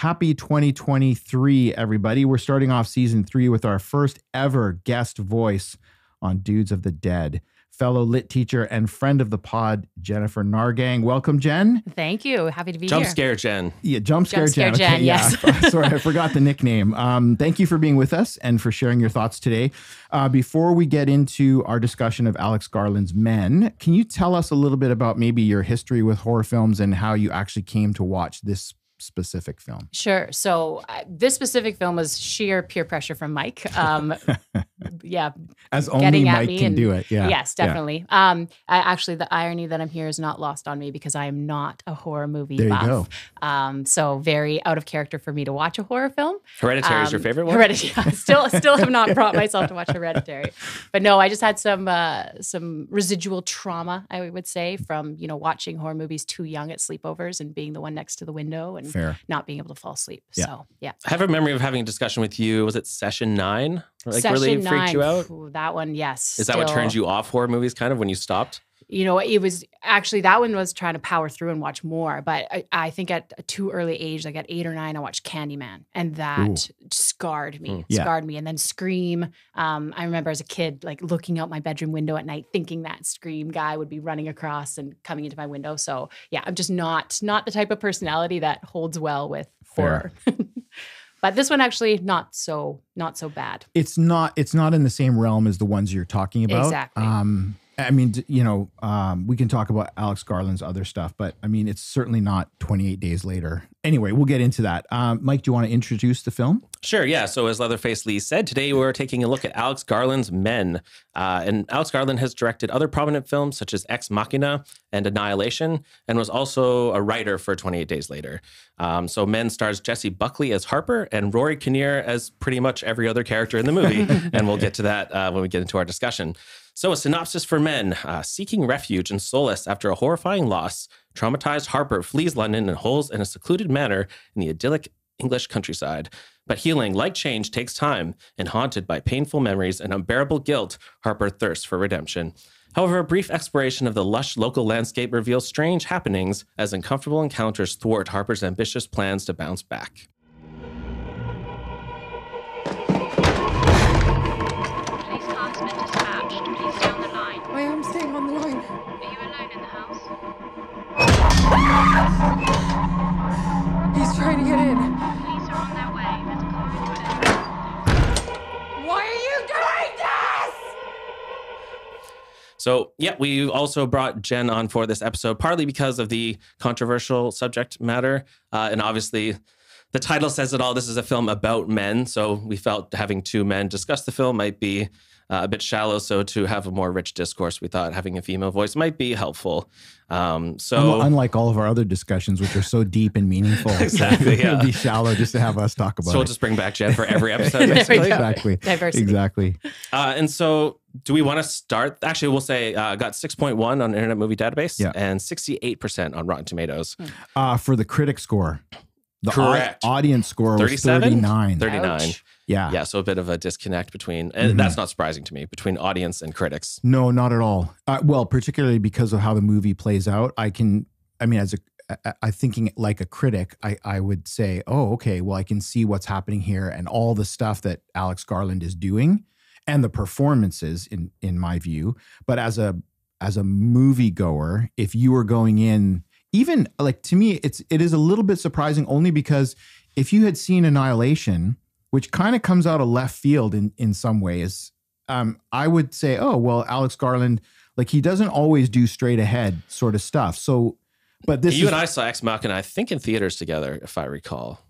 Happy 2023, everybody. We're starting off season three with our first ever guest voice on Dudes of the Dead. Fellow lit teacher and friend of the pod, Jennifer Nargang. Welcome, Jen. Thank you. Happy to be Jump here. Jump scare Jen. Yeah, jump scare, Jump scare Jen. Jen, yes. yeah. Sorry, I forgot the nickname. Um, thank you for being with us and for sharing your thoughts today. Uh, before we get into our discussion of Alex Garland's Men, can you tell us a little bit about maybe your history with horror films and how you actually came to watch this specific film? Sure. So uh, this specific film was sheer peer pressure from Mike. Um, yeah. As only Getting at Mike me can and- do it. Yeah. Yes, Yeah. definitely. Um, I, actually, the irony that I'm here is not lost on me because I am not a horror movie There you buff. go. Um, so very out of character for me to watch a horror film. Hereditary is your Um, favorite one? Hereditary. still, still have not brought myself to watch Hereditary, but no, I just had some uh, some residual trauma, I would say, from you know watching horror movies too young at sleepovers and being the one next to the window and Fair. not being able to fall asleep. Yeah. So yeah, I have a memory of having a discussion with you. Was it session nine? Like Session really freaked you out? phew, that one, yes. Is that what still- turned you off horror movies kind of when you stopped? You know, it was actually that one was trying to power through and watch more, but I, I think at a too early age, like at eight or nine, I watched Candyman, and that scarred me, Mm. Yeah. scarred me. And then Scream. Um, I remember as a kid, like looking out my bedroom window at night, thinking that Scream guy would be running across and coming into my window. So yeah, I'm just not not the type of personality that holds well with Fair. horror. but this one actually not so not so bad. it's not it's not in the same realm as the ones you're talking about. Exactly. Um, I mean, you know, um, we can talk about Alex Garland's other stuff, but I mean, it's certainly not 28 days later. Anyway, we'll get into that. Um, Mike, do you want to introduce the film? Sure, yeah. So as Leatherface Lee said, today we're taking a look at Alex Garland's Men. Uh, and Alex Garland has directed other prominent films such as Ex Machina and Annihilation, and was also a writer for 28 Days Later. Um, so Men stars Jessie Buckley as Harper and Rory Kinnear as pretty much every other character in the movie. and we'll get to that uh, when we get into our discussion. So, a synopsis for men uh, seeking refuge and solace after a horrifying loss. Traumatized Harper flees London and holes in a secluded manor in the idyllic English countryside. But healing, like change, takes time, and haunted by painful memories and unbearable guilt, Harper thirsts for redemption. However, a brief exploration of the lush local landscape reveals strange happenings as uncomfortable encounters thwart Harper's ambitious plans to bounce back. So, yeah, we also brought Jen on for this episode, partly because of the controversial subject matter. Uh, and obviously, the title says it all. This is a film about men. So, we felt having two men discuss the film might be uh, a bit shallow. So, to have a more rich discourse, we thought having a female voice might be helpful. Um, so, Unlike all of our other discussions, which are so deep and meaningful, Exactly, it'd yeah. be shallow just to have us talk about it. so we'll it. just bring back Jen for every episode, There we basically. exactly, Diversity. exactly. Uh, and so, do we want to start? Actually, we'll say uh, got 6.1 on Internet Movie Database Yeah. and 68% on Rotten Tomatoes. Uh, for the critic score, the au- Correct. audience score was 39. 39. Ouch. Yeah. Yeah, so a bit of a disconnect between, and Mhm. that's not surprising to me, between audience and critics. No, not at all. Uh, well, particularly because of how the movie plays out, I can. I mean, as a, I, I thinking like a critic, I I would say, oh, okay, well, I can see what's happening here and all the stuff that Alex Garland is doing, and the performances in in my view. But as a as a moviegoer, if you were going in, even like to me, it's it is a little bit surprising only because if you had seen Annihilation, which kind of comes out of left field in in some ways, um, I would say, oh well, Alex Garland, like he doesn't always do straight ahead sort of stuff. So, but this you is and I saw Ex Machina, I think, in theaters together, if I recall.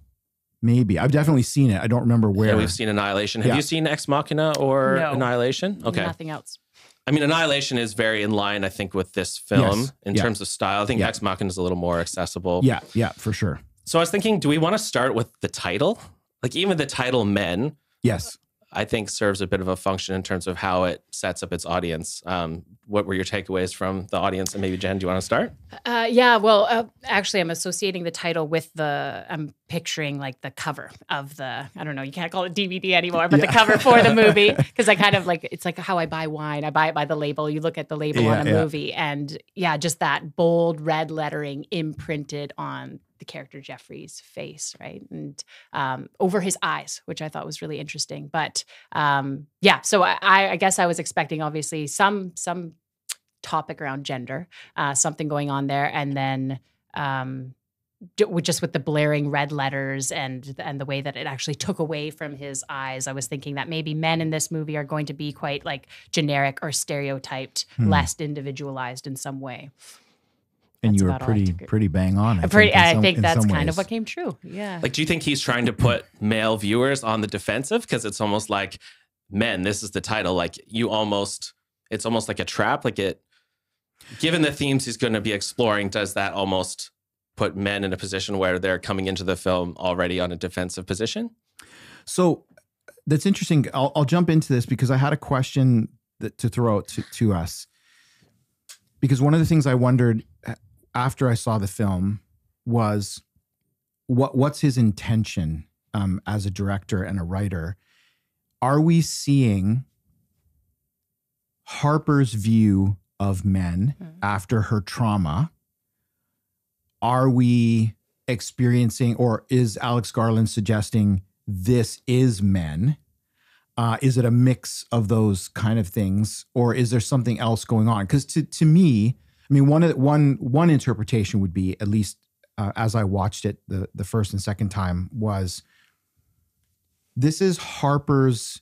Maybe I've definitely seen it. I don't remember where. Yeah, we've seen Annihilation. Have Yeah. you seen Ex Machina or No. Annihilation? Okay. Nothing else. I mean, Annihilation is very in line, I think, with this film Yes. in Yeah. terms of style. I think Yeah. Ex Machina is a little more accessible. yeah, yeah, for sure. So I was thinking, do we want to start with the title? Like, even the title Men, Yes. I think serves a bit of a function in terms of how it sets up its audience. Um, what were your takeaways from the audience? And maybe Jen, do you want to start? Uh, yeah, well, uh, actually, I'm associating the title with the. I'm picturing like the cover of the. I don't know. You can't call it DVD anymore, but the cover for the movie because I kind of like it's like how I buy wine. I buy it by the label. You look at the label Yeah, on a yeah. movie, and yeah, just that bold red lettering imprinted on the character Jeffrey's face, right? And um, over his eyes, which I thought was really interesting. But um, yeah, so I, I guess I was expecting obviously some some topic around gender, uh, something going on there, and then um, d- with- just with the blaring red letters and and the way that it actually took away from his eyes, I was thinking that maybe men in this movie are going to be quite like generic or stereotyped, Hmm. less individualized in some way. And That's you were about all I pretty pretty bang on. I I, pretty, think, in I some- think that's some kind of what came true. Yeah. Like, do you think he's trying to put male viewers on the defensive? Because it's almost like, men, this is the title. Like, you almost, it's almost like a trap. Like, it, given the themes he's going to be exploring, does that almost put men in a position where they're coming into the film already on a defensive position? So that's interesting. I'll, I'll jump into this because I had a question that, to throw out to, to us. Because one of the things I wondered after I saw the film was what what's his intention um, as a director and a writer? Are we seeing Harper's view of men Mhm. after her trauma? Are we experiencing, or is Alex Garland suggesting this is men? Uh, is it a mix of those kind of things, or is there something else going on? Because to to me, I mean, one one one interpretation would be, at least uh, as I watched it the the first and second time, was this is Harper's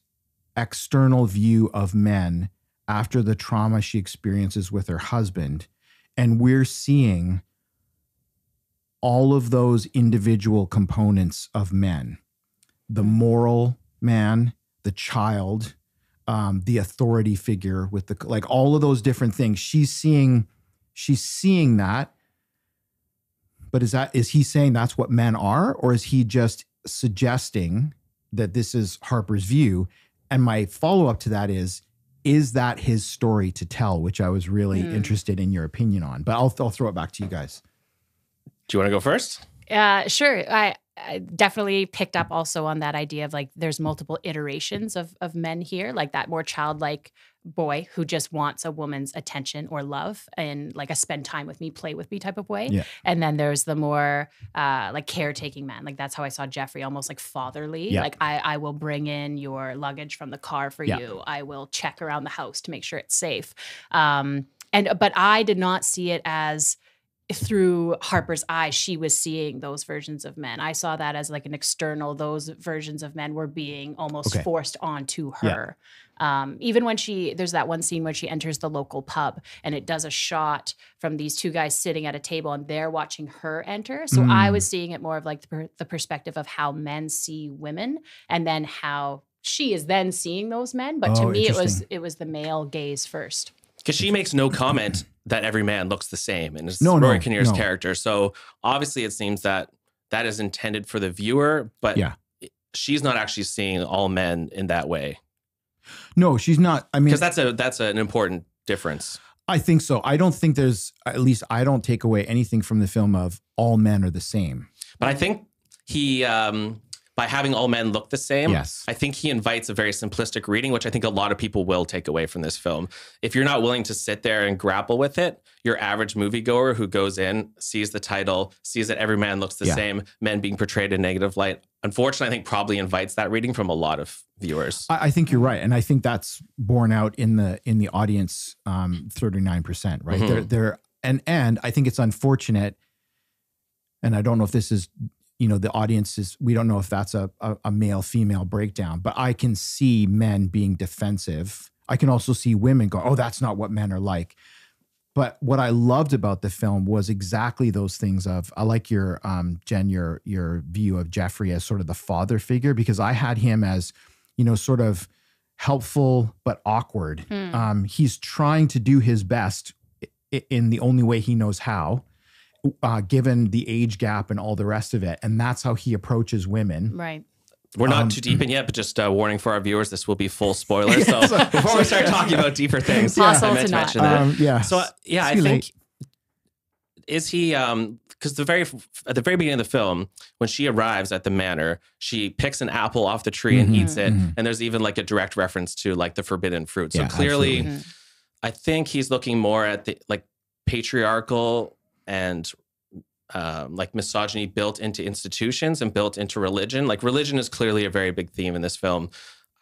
external view of men after the trauma she experiences with her husband, and we're seeing all of those individual components of men the moral man, the child, um, the authority figure with the like all of those different things. She's seeing, she's seeing that. But is that is he saying that's what men are, or is he just suggesting that this is Harper's view? And my follow up to that is, is that his story to tell? Which I was really Hmm. interested in your opinion on. But I'll I'll throw it back to you guys. Do you want to go first? Uh, sure. I, I definitely picked up also on that idea of like there's multiple iterations of of men here, like that more childlike boy who just wants a woman's attention or love and like a spend time with me, play with me type of way. Yeah. And then there's the more uh, like caretaking man. Like that's how I saw Jeffrey, almost like fatherly. Yeah. Like I I will bring in your luggage from the car for Yeah. you. I will check around the house to make sure it's safe. Um, and but I did not see it as through Harper's eyes, she was seeing those versions of men. I saw that as like an external, those versions of men were being almost Okay. forced onto Yeah. her. Um, even when she, there's that one scene when she enters the local pub and it does a shot from these two guys sitting at a table and they're watching her enter. So I Mm. was seeing it more of like the, per- the perspective of how men see women and then how she is then seeing those men. But to Oh, me, it was it was the male gaze first. Because she makes no comment that every man looks the same, and it's No, no, Rory Kinnear's no. character. So obviously, it seems that that is intended for the viewer, but Yeah. she's not actually seeing all men in that way. No, she's not. I mean, Because that's a that's an important difference. I think so. I don't think there's at least I don't take away anything from the film of all men are the same. But I think he, um, by having all men look the same, Yes. I think he invites a very simplistic reading, which I think a lot of people will take away from this film. If you're not willing to sit there and grapple with it, your average moviegoer who goes in, sees the title, sees that every man looks the Yeah. same, men being portrayed in negative light, unfortunately, I think probably invites that reading from a lot of viewers. I, I think you're right, and I think that's borne out in the in the audience, um, thirty nine percent. Right Mhm. there, there, and and I think it's unfortunate, and I don't know if this is, you know, the audience is. We don't know if that's a a, a male female breakdown, but I can see men being defensive. I can also see women go, "Oh, that's not what men are like." But what I loved about the film was exactly those things of I like your um Jen your your view of Jeffrey as sort of the father figure because I had him as you know sort of helpful but awkward. Hmm. Um he's trying to do his best in the only way he knows how uh given the age gap and all the rest of it and that's how he approaches women. Right. We're not Um, too deep in yet, but just uh, warning for our viewers, this will be full spoilers. So before we start talking about deeper things, Impossible I meant to to not. mention that. Um yeah. So uh, yeah, I too think is he um because the very at the very beginning of the film when she arrives at the manor she picks an apple off the tree and Mhm, eats it mhm. and there's even like a direct reference to like the forbidden fruit so Yeah, clearly absolutely. Mhm. i think he's looking more at the like patriarchal and um, like misogyny built into institutions and built into religion. Like religion is clearly a very big theme in this film.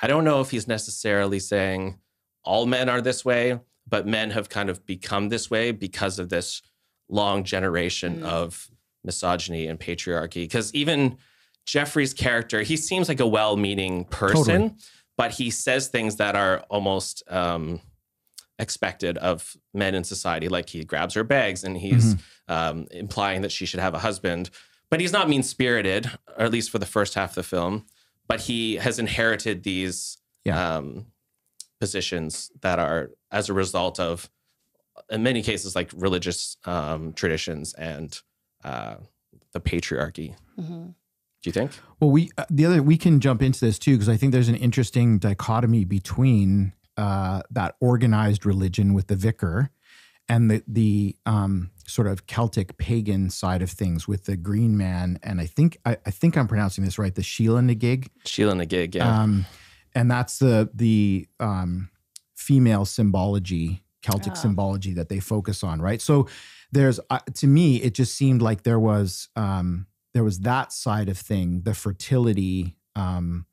I don't know if he's necessarily saying all men are this way, but men have kind of become this way because of this long generation Mm. of misogyny and patriarchy. Because even Jeffrey's character, he seems like a well-meaning person, Totally. but he says things that are almost um, expected of men in society. Like he grabs her bags and he's um, implying that she should have a husband. But he's not mean-spirited, or at least for the first half of the film. But he has inherited these Yeah. um, positions that are as a result of, in many cases, like religious um, traditions and uh, the patriarchy. Mhm. Do you think? Well, we uh, the other we can jump into this too because I think there's an interesting dichotomy between uh, that organized religion with the vicar and the the um, sort of Celtic pagan side of things with the Green Man and I think I, I think I'm pronouncing this right the Sheela na gig Sheila Nagig, yeah. um, and that's the the um, female symbology, Celtic Ah. symbology that they focus on, right? So there's uh, to me, it just seemed like there was um, there was that side of thing, the fertility. Um,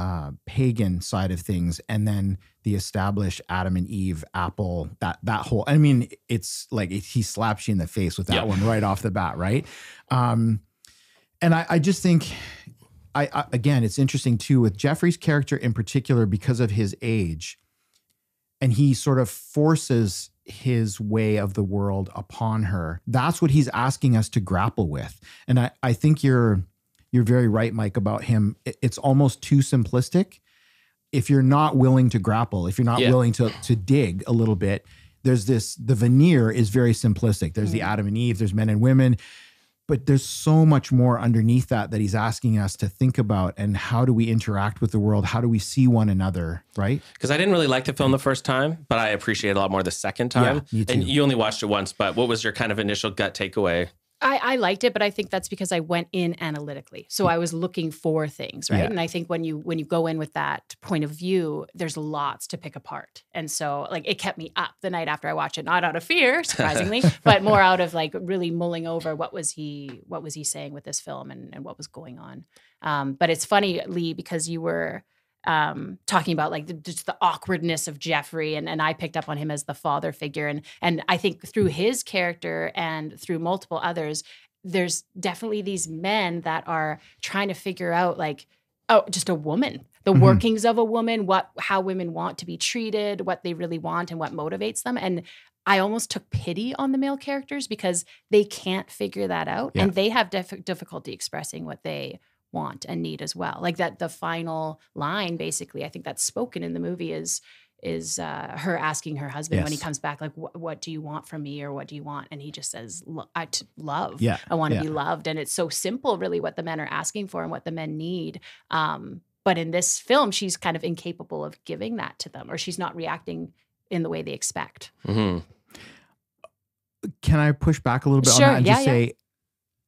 uh, pagan side of things, and then the established Adam and Eve apple. That that whole. I mean, it's like he slaps you in the face with that Yeah. one right off the bat, right? Um, and I, I just think I, I again, it's interesting too with Jeffrey's character in particular because of his age, and he sort of forces his way of the world upon her. That's what he's asking us to grapple with, and I, I think you're you're very right, Mike, about him. It's almost too simplistic. If you're not willing to grapple, if you're not Yeah. willing to to dig a little bit, there's this the veneer is very simplistic. There's the mm-hmm. Adam and Eve, there's men and women, but there's so much more underneath that that he's asking us to think about and how do we interact with the world? How do we see one another, right? Because I didn't really like the film the first time, but I appreciate it a lot more the second time. Yeah, me too. And you only watched it once, but what was your kind of initial gut takeaway? I, I liked it, but I think that's because I went in analytically. So I was looking for things, right? Yeah. And I think when you when you go in with that point of view, there's lots to pick apart. And so like it kept me up the night after I watched it, not out of fear, surprisingly, but more out of like really mulling over what was he what was he saying with this film and, and what was going on. Um, but it's funny, Lee, because you were um talking about like the, just the awkwardness of Jeffrey and and I picked up on him as the father figure and and I think through his character and through multiple others there's definitely these men that are trying to figure out like oh just a woman the Mhm. workings of a woman what how women want to be treated what they really want and what motivates them and I almost took pity on the male characters because they can't figure that out Yeah. and they have dif- difficulty expressing what they want and need as well. Like that the final line basically I think that's spoken in the movie is is uh, her asking her husband when he comes back like what do you want from me or what do you want and he just says "Lo- I t- love Yeah, I want to yeah. be loved and it's so simple really what the men are asking for and what the men need um but in this film she's kind of incapable of giving that to them or she's not reacting in the way they expect. mm-hmm. Can I push back a little bit Sure, on that and yeah, just yeah. say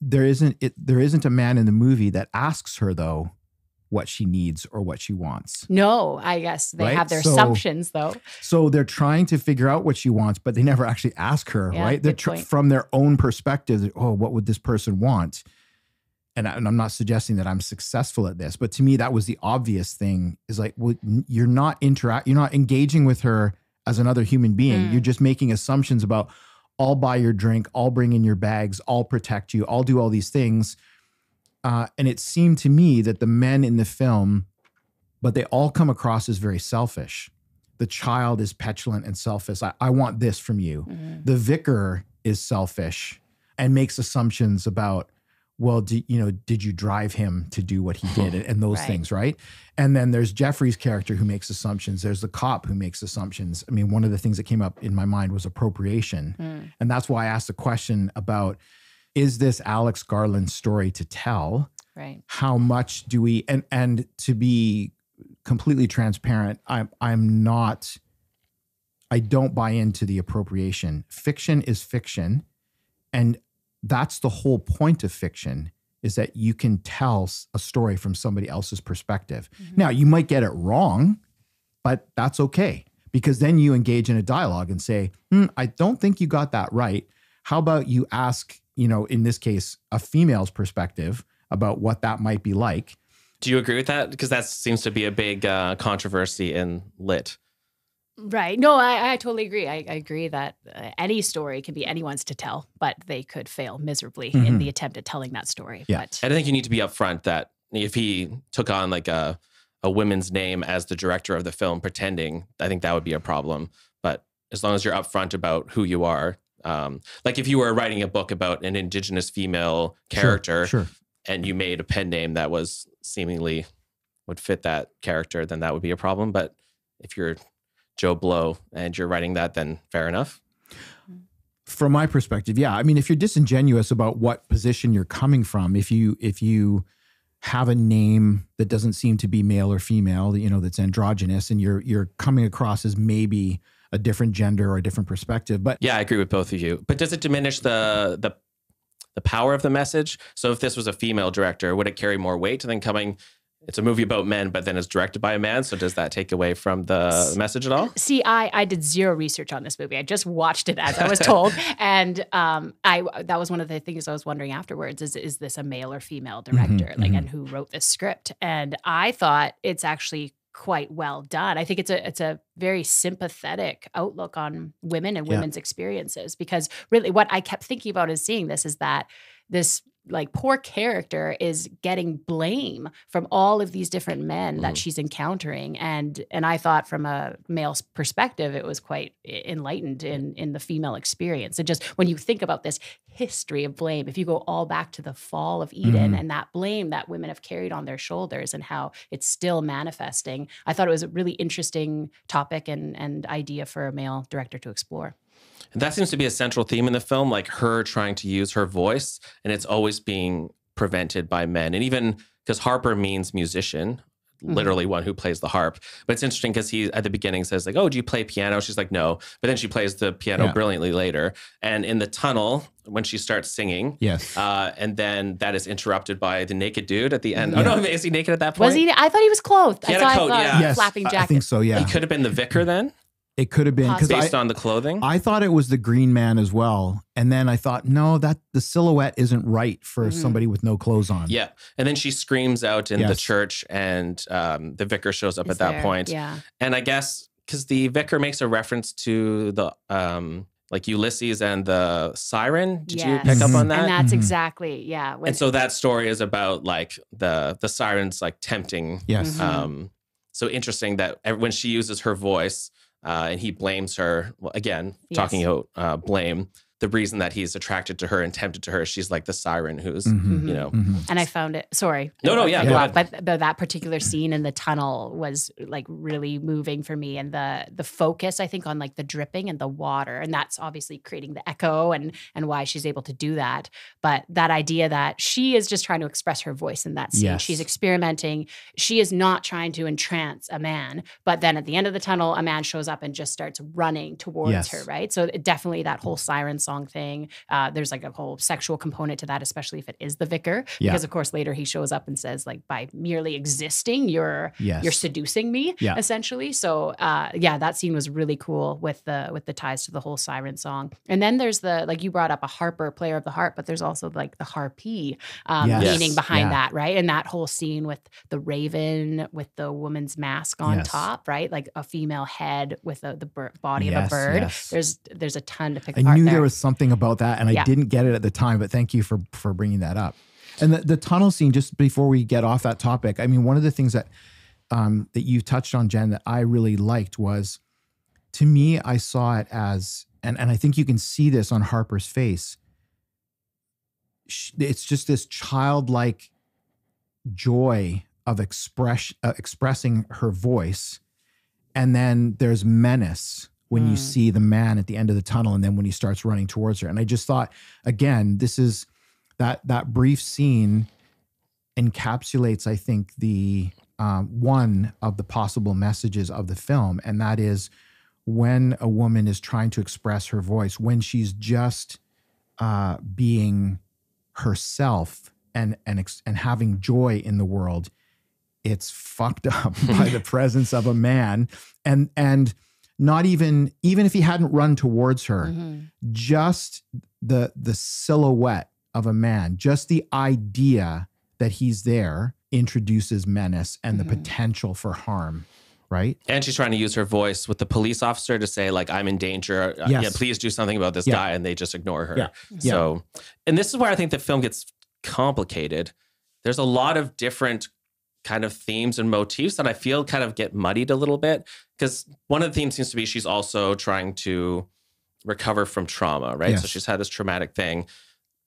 there isn't it, there isn't a man in the movie that asks her though what she needs or what she wants. No, I guess they Right? have their So- assumptions though. So they're trying to figure out what she wants, but they never actually ask her, Yeah, right? They're tr- from their own perspective. Oh, what would this person want? And, I, I'm not suggesting that I'm successful at this, but to me, that was the obvious thing. Is like, well, you're not interact, you're not engaging with her as another human being. Mm. You're just making assumptions about. I'll buy your drink. I'll bring in your bags. I'll protect you. I'll do all these things. Uh, and it seemed to me that the men in the film, but they all come across as very selfish the child is petulant and selfish. I, I want this from you. Mhm. The vicar is selfish and makes assumptions about, well, do, you know, did you drive him to do what he did and, and those Right. things, right? And then there's Jeffrey's character who makes assumptions. There's the cop who makes assumptions. I mean, one of the things that came up in my mind was appropriation. Mm. And that's why I asked the question about is this Alex Garland's story to tell? Right. how much do we and and to be completely transparent i'm i'm not i don't buy into the appropriation fiction is fiction and that's the whole point of fiction is that you can tell a story from somebody else's perspective now you might get it wrong but that's okay because then you engage in a dialogue and say hmm, i don't think you got that right how about you ask you know, in this case, a female's perspective about what that might be like. Do you agree with that? Because that seems to be a big uh, controversy in lit. Right. No, I, I totally agree. I, I agree that uh, any story can be anyone's to tell, but they could fail miserably in Mhm. the attempt at telling that story. Yeah. But I think you need to be upfront that if he took on like a a woman's name as the director of the film, pretending, I think that would be a problem. But as long as you're upfront about who you are, um, like if you were writing a book about an indigenous female character Sure. sure. and you made a pen name that was seemingly would fit that character, then that would be a problem. But if you're Joe Blow and you're writing that, then fair enough. from my perspective yeah i mean if you're disingenuous about what position you're coming from if you if you have a name that doesn't seem to be male or female you know that's androgynous and you're you're coming across as maybe a different gender or a different perspective but Yeah, I agree with both of you. But does it diminish the the the power of the message? So if this was a female director, would it carry more weight than coming? It's a movie about men, but then it's directed by a man. So does that take away from the message at all? See, I, I did zero research on this movie. I just watched it as I was told, and um, I that was one of the things I was wondering afterwards: is is this a male or female director? like, mhm. and who wrote this script? And I thought it's actually quite well done. I think it's a it's a very sympathetic outlook on women and Yeah. women's experiences because really what I kept thinking about is seeing this is that this like poor character is getting blame from all of these different men that Mhm. she's encountering and and I thought from a male's perspective it was quite enlightened in in the female experience and just when you think about this history of blame if you go all back to the fall of Eden Mhm. and that blame that women have carried on their shoulders and how it's still manifesting I thought it was a really interesting topic and and idea for a male director to explore And that seems to be a central theme in the film, like her trying to use her voice, and it's always being prevented by men. And even because Harper means musician, Mhm. literally one who plays the harp. But it's interesting because he at the beginning says like, "Oh, do you play piano?" She's like, "No," but then she plays the piano Yeah. brilliantly later. And in the tunnel, when she starts singing, yes uh, and then that is interrupted by the naked dude at the end. Oh no, is he naked at that point? was he I thought he was clothed He I had a coat, yeah. yes flapping jacket i think so yeah He could have been the vicar then, it could have been because I, based on the clothing. I thought it was the green man as well and then i thought no that the silhouette isn't right for Mhm. somebody with no clothes on yeah, and then she screams out in the church, and um, the vicar shows up is at that there. point. yeah And I guess because the vicar makes a reference to the um, like Ulysses and the siren. Did you pick up on that? and that's Mhm. exactly yeah when, and so that story is about like the the sirens like tempting. yes Mhm. Um, so interesting that when she uses her voice uh, and he blames her well, again, talking about uh, blame. The reason that he's attracted to her and tempted to her, she's like the siren who's Mhm. you know Mhm. and I found it. Sorry. No, no, I yeah, cut you go off, ahead. But, but that particular scene in the tunnel was like really moving for me, and the the focus I think on like the dripping and the water, and that's obviously creating the echo and and why she's able to do that. But that idea that she is just trying to express her voice in that scene. Yes. She's experimenting. She is not trying to entrance a man, but then at the end of the tunnel, a man shows up and just starts running towards Yes. her. Right. So it, definitely that whole siren song thing. Uh, there's like a whole sexual component to that, especially if it is the vicar Yeah. because of course later he shows up and says like by merely existing you're yes you're seducing me Yeah. essentially so uh yeah that scene was really cool with the with the ties to the whole siren song and then there's the like you brought up a harper player of the harp but there's also like the harpy um Yes. meaning behind Yeah. that right and that whole scene with the raven with the woman's mask on Yes. top right like a female head with the, the bir- body of a bird yes. there's there's a ton to pick I apart knew there. there was something about that, and I Yeah. didn't get it at the time. But thank you for for bringing that up. And the, the tunnel scene. Just before we get off that topic, I mean, one of the things that um, that you touched on, Jen, that I really liked was, to me, I saw it as, and and I think you can see this on Harper's face. It's just this childlike joy of express uh, expressing her voice, and then there's menace when you Mm. see the man at the end of the tunnel, and then when he starts running towards her. And I just thought, again, this is that that brief scene encapsulates, I think, the um, one of the possible messages of the film, and that is when a woman is trying to express her voice, when she's just uh, being herself and and ex- and having joy in the world, it's fucked up by the presence of a man, and and not even even if he hadn't run towards her, Mhm. just the the silhouette of a man, just the idea that he's there introduces menace and the Mhm. potential for harm, right? And she's trying to use her voice with the police officer to say, like, I'm in danger. Uh, Yes. Yeah, please do something about this Yeah. guy. And they just ignore her. Yeah. So, and this is where I think the film gets complicated. There's a lot of different kind of themes and motifs that I feel kind of get muddied a little bit. Because one of the themes seems to be she's also trying to recover from trauma, right? So she's had this traumatic thing.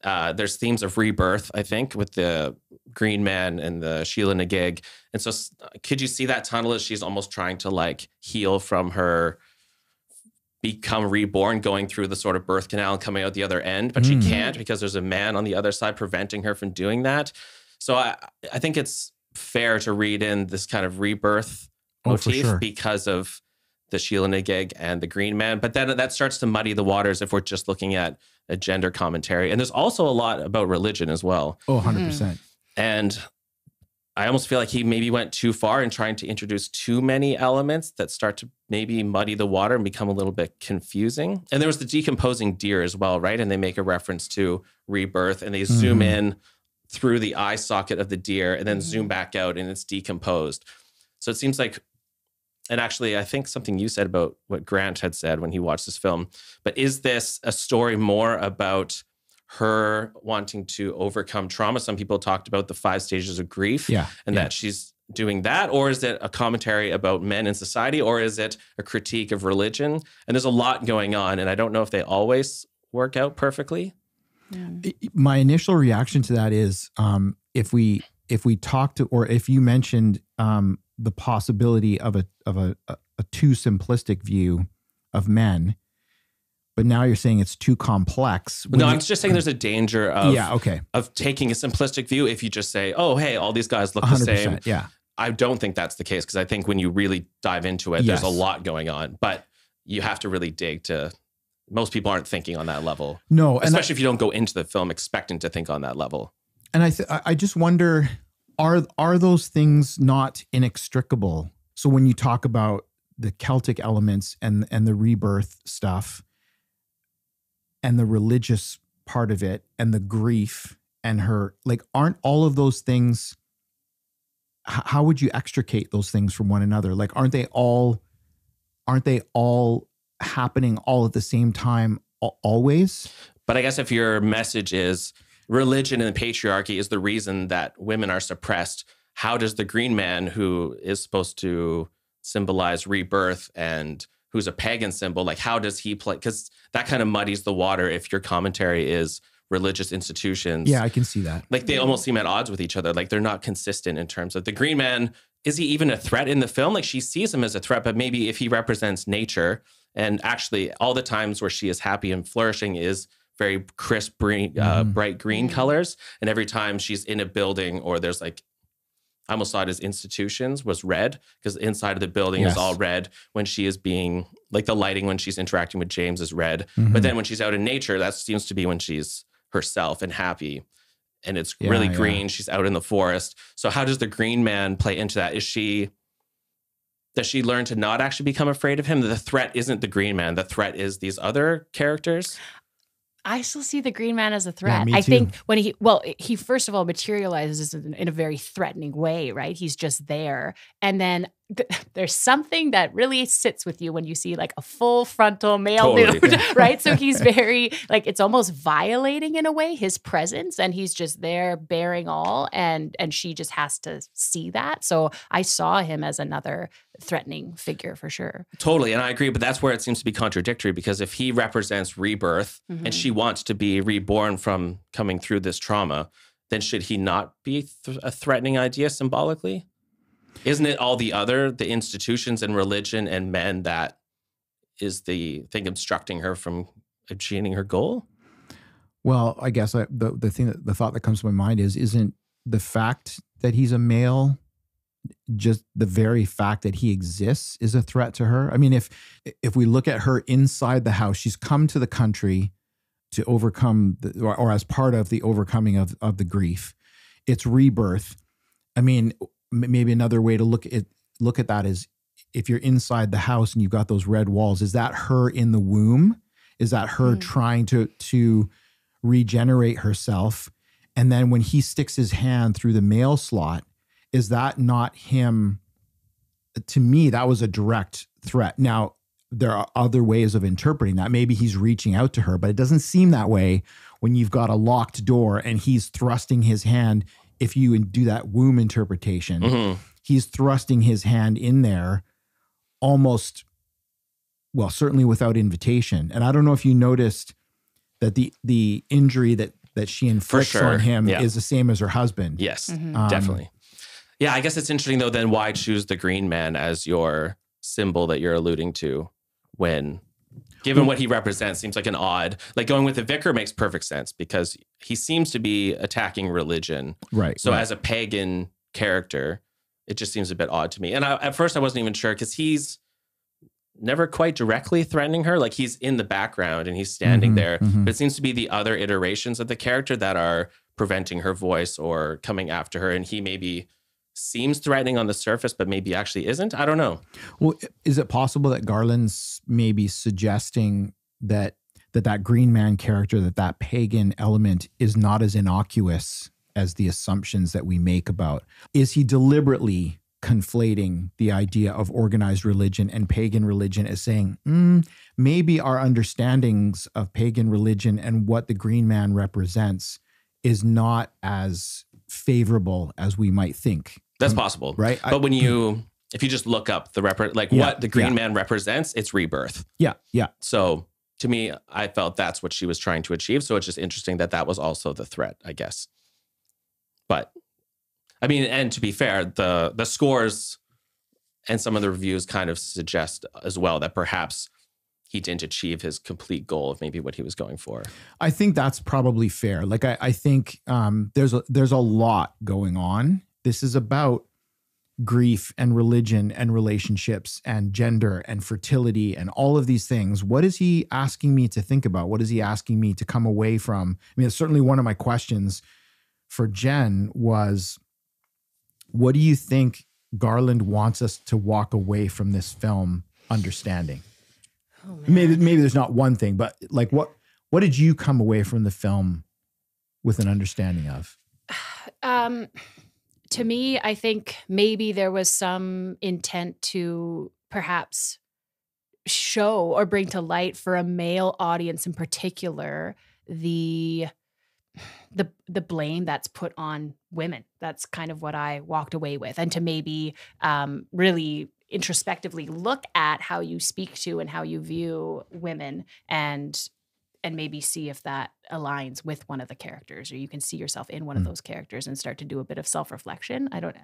Uh, there's themes of rebirth, I think, with the Green Man and the Sheela na gig. And so, could you see that tunnel as she's almost trying to like heal from her become reborn, going through the sort of birth canal and coming out the other end, but she Mm. can't because there's a man on the other side preventing her from doing that. So I, I think it's fair to read in this kind of rebirth Oh, motif sure. because of the Sheela na gig and the Green Man. But then that starts to muddy the waters if we're just looking at a gender commentary. And there's also a lot about religion as well. Oh, 100%. And I almost feel like he maybe went too far in trying to introduce too many elements that start to maybe muddy the water and become a little bit confusing. And there was the decomposing deer as well, right? And they make a reference to rebirth and they zoom Mhm. in through the eye socket of the deer and then Mhm. zoom back out and it's decomposed. So it seems like, and actually, I think something you said about what Grant had said when he watched this film, but is this a story more about her wanting to overcome trauma? Some people talked about the five stages of grief Yeah. and yeah. that she's doing that or is it a commentary about men in society or is it a critique of religion and there's a lot going on and i don't know if they always work out perfectly Mm. My initial reaction to that is um, if we if we talked to or if you mentioned um, the possibility of a of a, a, a too simplistic view of men, but now you're saying it's too complex. when no i'm just saying there's a danger of yeah, okay, of taking a simplistic view if you just say oh hey all these guys look the same Yeah, i don't think that's the case because i think when you really dive into it there's a lot going on but you have to really dig to most people aren't thinking on that level no, and I- especially if you don't go into the film expecting to think on that level and I th- I I just wonder are are those things not inextricable? So when you talk about the Celtic elements and and the rebirth stuff and the religious part of it and the grief and her like aren't all of those things how would you extricate those things from one another? Like aren't they all aren't they all happening all at the same time always? But I guess if your message is religion and patriarchy is the reason that women are suppressed, how does the green man, who is supposed to symbolize rebirth and who's a pagan symbol, like how does he play? Because that kind of muddies the water if your commentary is religious institutions. Yeah, I can see that. Like they almost seem at odds with each other. Like they're not consistent in terms of the green man. Is he even a threat in the film? Like she sees him as a threat, but maybe if he represents nature and actually all the times where she is happy and flourishing is very crisp, green, uh, Mhm. bright green Mhm. colors. And every time she's in a building or there's like, I almost saw it as institutions was red because inside of the building Yes. is all red when she is being like the lighting when she's interacting with James is red. Mhm. But then when she's out in nature, that seems to be when she's herself and happy. And it's Yeah, really yeah. green. She's out in the forest. So how does the green man play into that? Is she does she learn to not actually become afraid of him? The threat isn't the green man. The threat is these other characters. I still see the Green Man as a threat. me I think when he, well, he first of all materializes in, in a very threatening way, right? He's just there. And then th- there's something that really sits with you when you see like a full frontal male Totally. nude, right? So he's very, like, it's almost violating in a way his presence and he's just there bearing all. And, and she just has to see that. So I saw him as another threatening figure for sure. Totally. And I agree, but that's where it seems to be contradictory because if he represents rebirth Mhm. and she wants to be reborn from coming through this trauma, then should he not be th- a threatening idea symbolically? Isn't it all the other, the institutions and religion and men that is the thing obstructing her from achieving her goal? Well, I guess I, the the thing that the thought that comes to my mind is isn't the fact that he's a male just the very fact that he exists is a threat to her. I mean, if if we look at her inside the house, she's come to the country to overcome the, or, or as part of the overcoming of of the grief. It's rebirth. I mean, maybe another way to look at look at that is if you're inside the house and you've got those red walls, is that her in the womb? Is that her Mm. trying to to regenerate herself. And then when he sticks his hand through the mail slot, is that not him? To me, that was a direct threat. Now, there are other ways of interpreting that. Maybe he's reaching out to her, but it doesn't seem that way when you've got a locked door and he's thrusting his hand. If you do that womb interpretation, Mhm. he's thrusting his hand in there almost well certainly without invitation and i don't know if you noticed that the the injury that that she inflicts sure, on him yeah. is the same as her husband Yes, Mhm. Um, definitely. Yeah, I guess it's interesting though. Then why choose the green man as your symbol that you're alluding to when, given what he represents, seems like an odd. Like going with the vicar makes perfect sense because he seems to be attacking religion. right So right. as a pagan character, it just seems a bit odd to me. And I, at first, I wasn't even sure because he's never quite directly threatening her. Like he's in the background and he's standing Mhm, there. mhm. But it seems to be the other iterations of the character that are preventing her voice or coming after her. And he maybe seems threatening on the surface, but maybe actually isn't. I don't know. well is it possible that garland's maybe suggesting that that that green man character that that pagan element is not as innocuous as the assumptions that we make about is he deliberately conflating the idea of organized religion and pagan religion as saying "Mm, maybe our understandings of pagan religion and what the green man represents is not as favorable as we might think That's Um, possible. right I- But when you, if you just look up the rep, like Yeah, what the green yeah. man represents, it's rebirth. yeah yeah So to me, I felt that's what she was trying to achieve. So it's just interesting that that was also the threat, I guess. But I mean, and to be fair, the the scores and some of the reviews kind of suggest as well that perhaps he didn't achieve his complete goal of maybe what he was going for. I think that's probably fair. Like I, I think um, there's a there's a lot going on. This is about grief and religion and relationships and gender and fertility and all of these things. What is he asking me to think about? What is he asking me to come away from? I mean, it's certainly one of my questions for Jen was, what do you think Garland wants us to walk away from this film understanding? Oh, maybe maybe there's not one thing, but like what what did you come away from the film with an understanding of? Um, to me, I think maybe there was some intent to perhaps show or bring to light for a male audience in particular the the the blame that's put on women. That's kind of what I walked away with, and to maybe um, really introspectively look at how you speak to and how you view women and and maybe see if that aligns with one of the characters or you can see yourself in one of Mm. those characters and start to do a bit of self-reflection i don't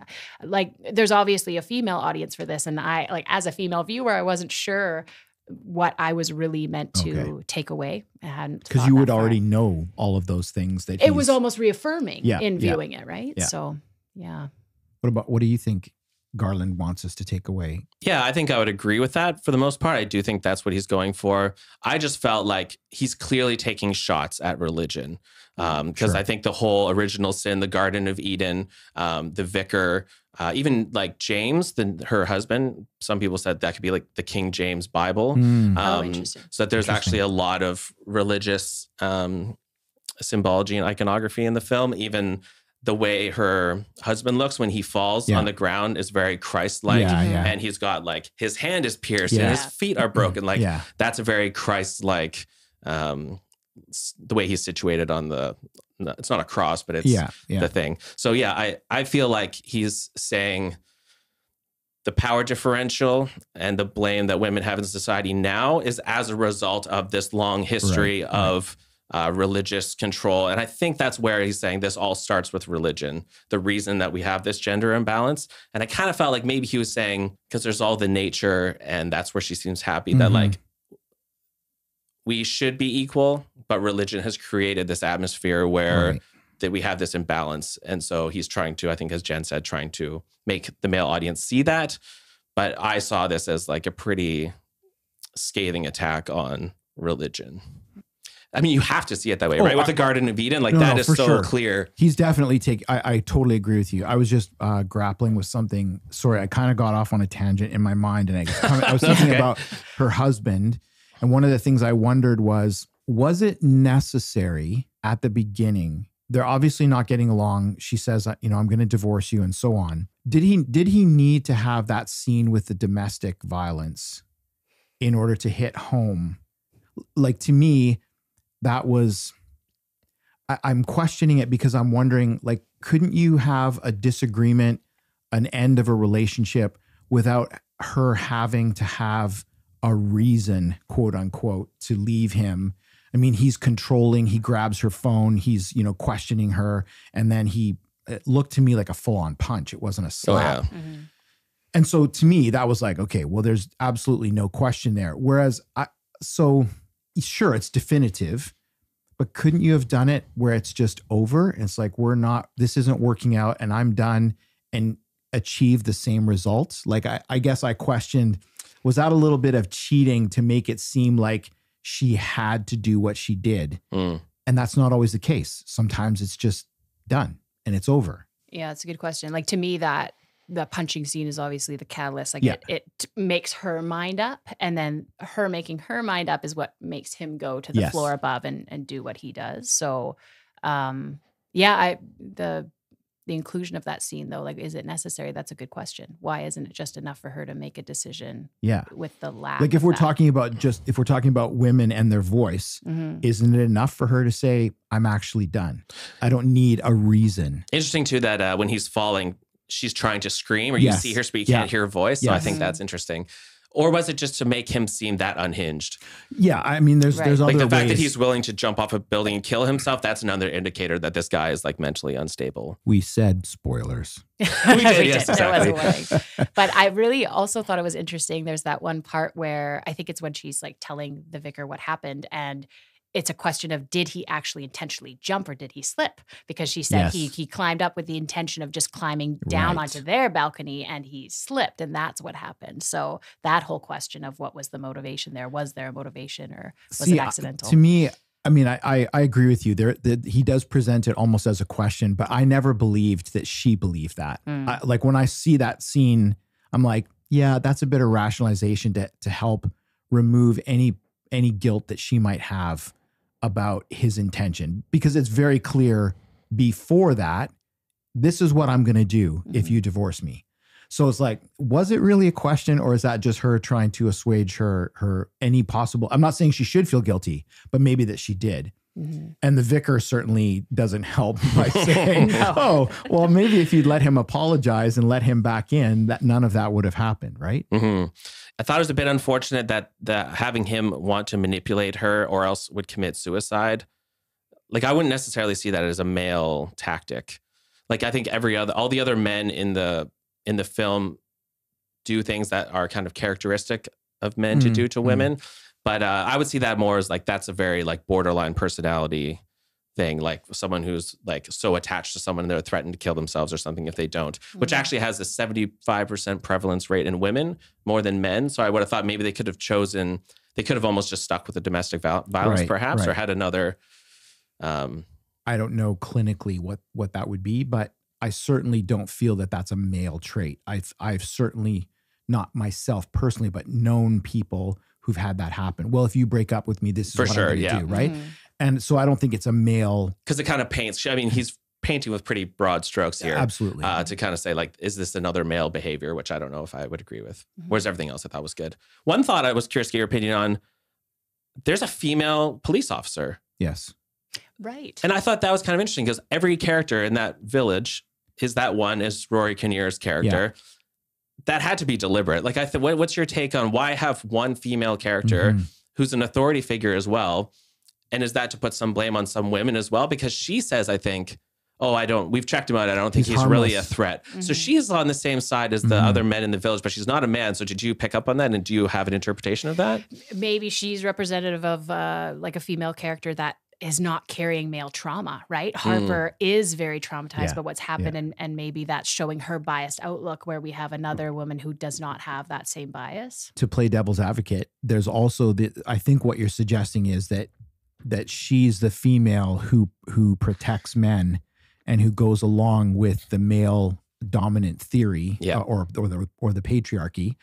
like there's obviously a female audience for this and i like as a female viewer i wasn't sure what i was really meant to Okay. take away and Because you would already know all of those things that it was almost reaffirming Yeah, in yeah. viewing it right Yeah. so yeah What about what do you think Garland wants us to take away? Yeah, I think I would agree with that for the most part. I do think that's what he's going for. I just felt like he's clearly taking shots at religion because Sure. I think the whole original sin, the Garden of Eden, um, the vicar, uh, even like James, the, her husband, some people said that could be like the King James Bible. Oh, Um, interesting. So that there's actually a lot of religious um, symbology and iconography in the film. Even the way her husband looks when he falls Yeah. on the ground is very Christ-like, yeah, yeah, and he's got like his hand is pierced Yeah. and his feet are broken. Like yeah, that's a very Christ-like. Um, the way he's situated on the, it's not a cross, but it's yeah, yeah. the thing. So yeah, I I feel like he's saying the power differential and the blame that women have in society now is as a result of this long history Right, right. Uh, religious control. And I think that's where he's saying this all starts with religion, the reason that we have this gender imbalance. And I kind of felt like maybe he was saying, because there's all the nature and that's where she seems happy, that Mhm. like we should be equal, but religion has created this atmosphere where Right. that we have this imbalance. And so he's trying to, I think, as Jen said, trying to make the male audience see that. But I saw this as like a pretty scathing attack on religion. I mean, you have to see it that way, Oh, right? With I- the Garden of Eden, like No, that no, is so sure. clear. He's definitely take. I, I totally agree with you. I was just uh, grappling with something. Sorry, I kind of got off on a tangent in my mind, and I, I was thinking okay. about her husband. And one of the things I wondered was, was it necessary at the beginning, they're obviously not getting along. She says, you know, I'm going to divorce you and so on. Did he did he need to have that scene with the domestic violence in order to hit home? Like to me, that was I, I'm questioning it because I'm wondering, like, couldn't you have a disagreement, an end of a relationship without her having to have a reason, quote unquote, to leave him? I mean, he's controlling, he grabs her phone, he's, you know, questioning her, and then he it looked to me like a full-on punch. It wasn't a Oh slap. yeah. Mhm. And so to me, that was like, okay, well, there's absolutely no question there. Whereas I so sure, it's definitive, but couldn't you have done it where it's just over? It's like we're not, this isn't working out and I'm done and achieve the same results. Like I, I guess I questioned, was that a little bit of cheating to make it seem like she had to do what she did? Mm. And that's not always the case. Sometimes it's just done and it's over. Yeah, it's a good question. Like to me, that the punching scene is obviously the catalyst. Like Yeah. it, it makes her mind up, and then her making her mind up is what makes him go to the Yes. floor above and and do what he does. So, um, yeah, I the the inclusion of that scene though, like, is it necessary? That's a good question. Why isn't it just enough for her to make a decision Yeah. with the lack? Like if we're that? talking about just, if we're talking about women and their voice, Mhm. isn't it enough for her to say, I'm actually done? I don't need a reason. Interesting too that uh, when he's falling, she's trying to scream, or you Yes. see her, but you Yeah. can't hear her voice. So I think that's interesting. Or was it just to make him seem that unhinged? Yeah. I mean, there's, Right. there's Like other the fact ways that he's willing to jump off a building and kill himself, that's another indicator that this guy is like mentally unstable. we said spoilers. We did, yes, There was a exactly. but I really also thought it was interesting. There's that one part where I think it's when she's like telling the vicar what happened, and it's a question of did he actually intentionally jump or did he slip? Because she said he Yes. he climbed up with the intention of just climbing down Right. onto their balcony, and he slipped, and that's what happened. So that whole question of what was the motivation there? Was there a motivation or was See, it accidental? To me, I mean, I, I, I agree with you. There, that he does present it almost as a question, but I never believed that she believed that. Mm. I, like when I see that scene, I'm like, yeah, that's a bit of rationalization to to help remove any any guilt that she might have about his intention, because it's very clear before that, this is what I'm going to do if Mhm. you divorce me. So it's like, was it really a question, or is that just her trying to assuage her her any possible? I'm not saying she should feel guilty, but maybe that she did. Mhm. And the vicar certainly doesn't help by saying, No. "Oh, well, maybe if you'd let him apologize and let him back in, that none of that would have happened, right?" hmm I thought it was a bit unfortunate that that having him want to manipulate her or else would commit suicide. Like I wouldn't necessarily see that as a male tactic. Like I think every other all the other men in the in the film do things that are kind of characteristic of men to Mhm, do to mhm. women. But uh, I would see that more as like that's a very like borderline personality thing, like someone who's like so attached to someone they're threatened to kill themselves or something if they don't, which Mhm. actually has a 75% prevalence rate in women more than men. So I would have thought maybe they could have chosen, they could have almost just stuck with the domestic violence Right, perhaps or had another. Um, I don't know clinically what what that would be, but I certainly don't feel that that's a male trait. I've I've certainly not myself personally, but known people who've had that happen. Well, if you break up with me, this is For what sure, I'm going to yeah. do, right? Mhm. And so I don't think it's a male. because it kind of paints, I mean, he's painting with pretty broad strokes here. Absolutely. Uh, to kind of say like, is this another male behavior? Which I don't know if I would agree with. Mhm. Whereas everything else I thought was good. One thought I was curious to get your opinion on. There's a female police officer yes. Right. And I thought that was kind of interesting because every character in that village is that one is Rory Kinnear's character. That had to be deliberate. Like, I th- what, what's your take on why have one female character Mhm. who's an authority figure as well? And is that to put some blame on some women as well? Because she says, I think, oh, I don't, we've checked him out. I don't think He's he's, really a threat. So Mhm. she's on the same side as the Mhm. other men in the village, but she's not a man. So did you pick up on that? And do you have an interpretation of that? maybe she's representative of uh, like a female character that is not carrying male trauma, right? Harper is very traumatized Yeah, by what's happened, and, and maybe that's showing her biased outlook where we have another woman who does not have that same bias. to play devil's advocate, there's also the I think what you're suggesting is that that she's the female who who protects men and who goes along with the male dominant theory Yeah. uh, or or the or the patriarchy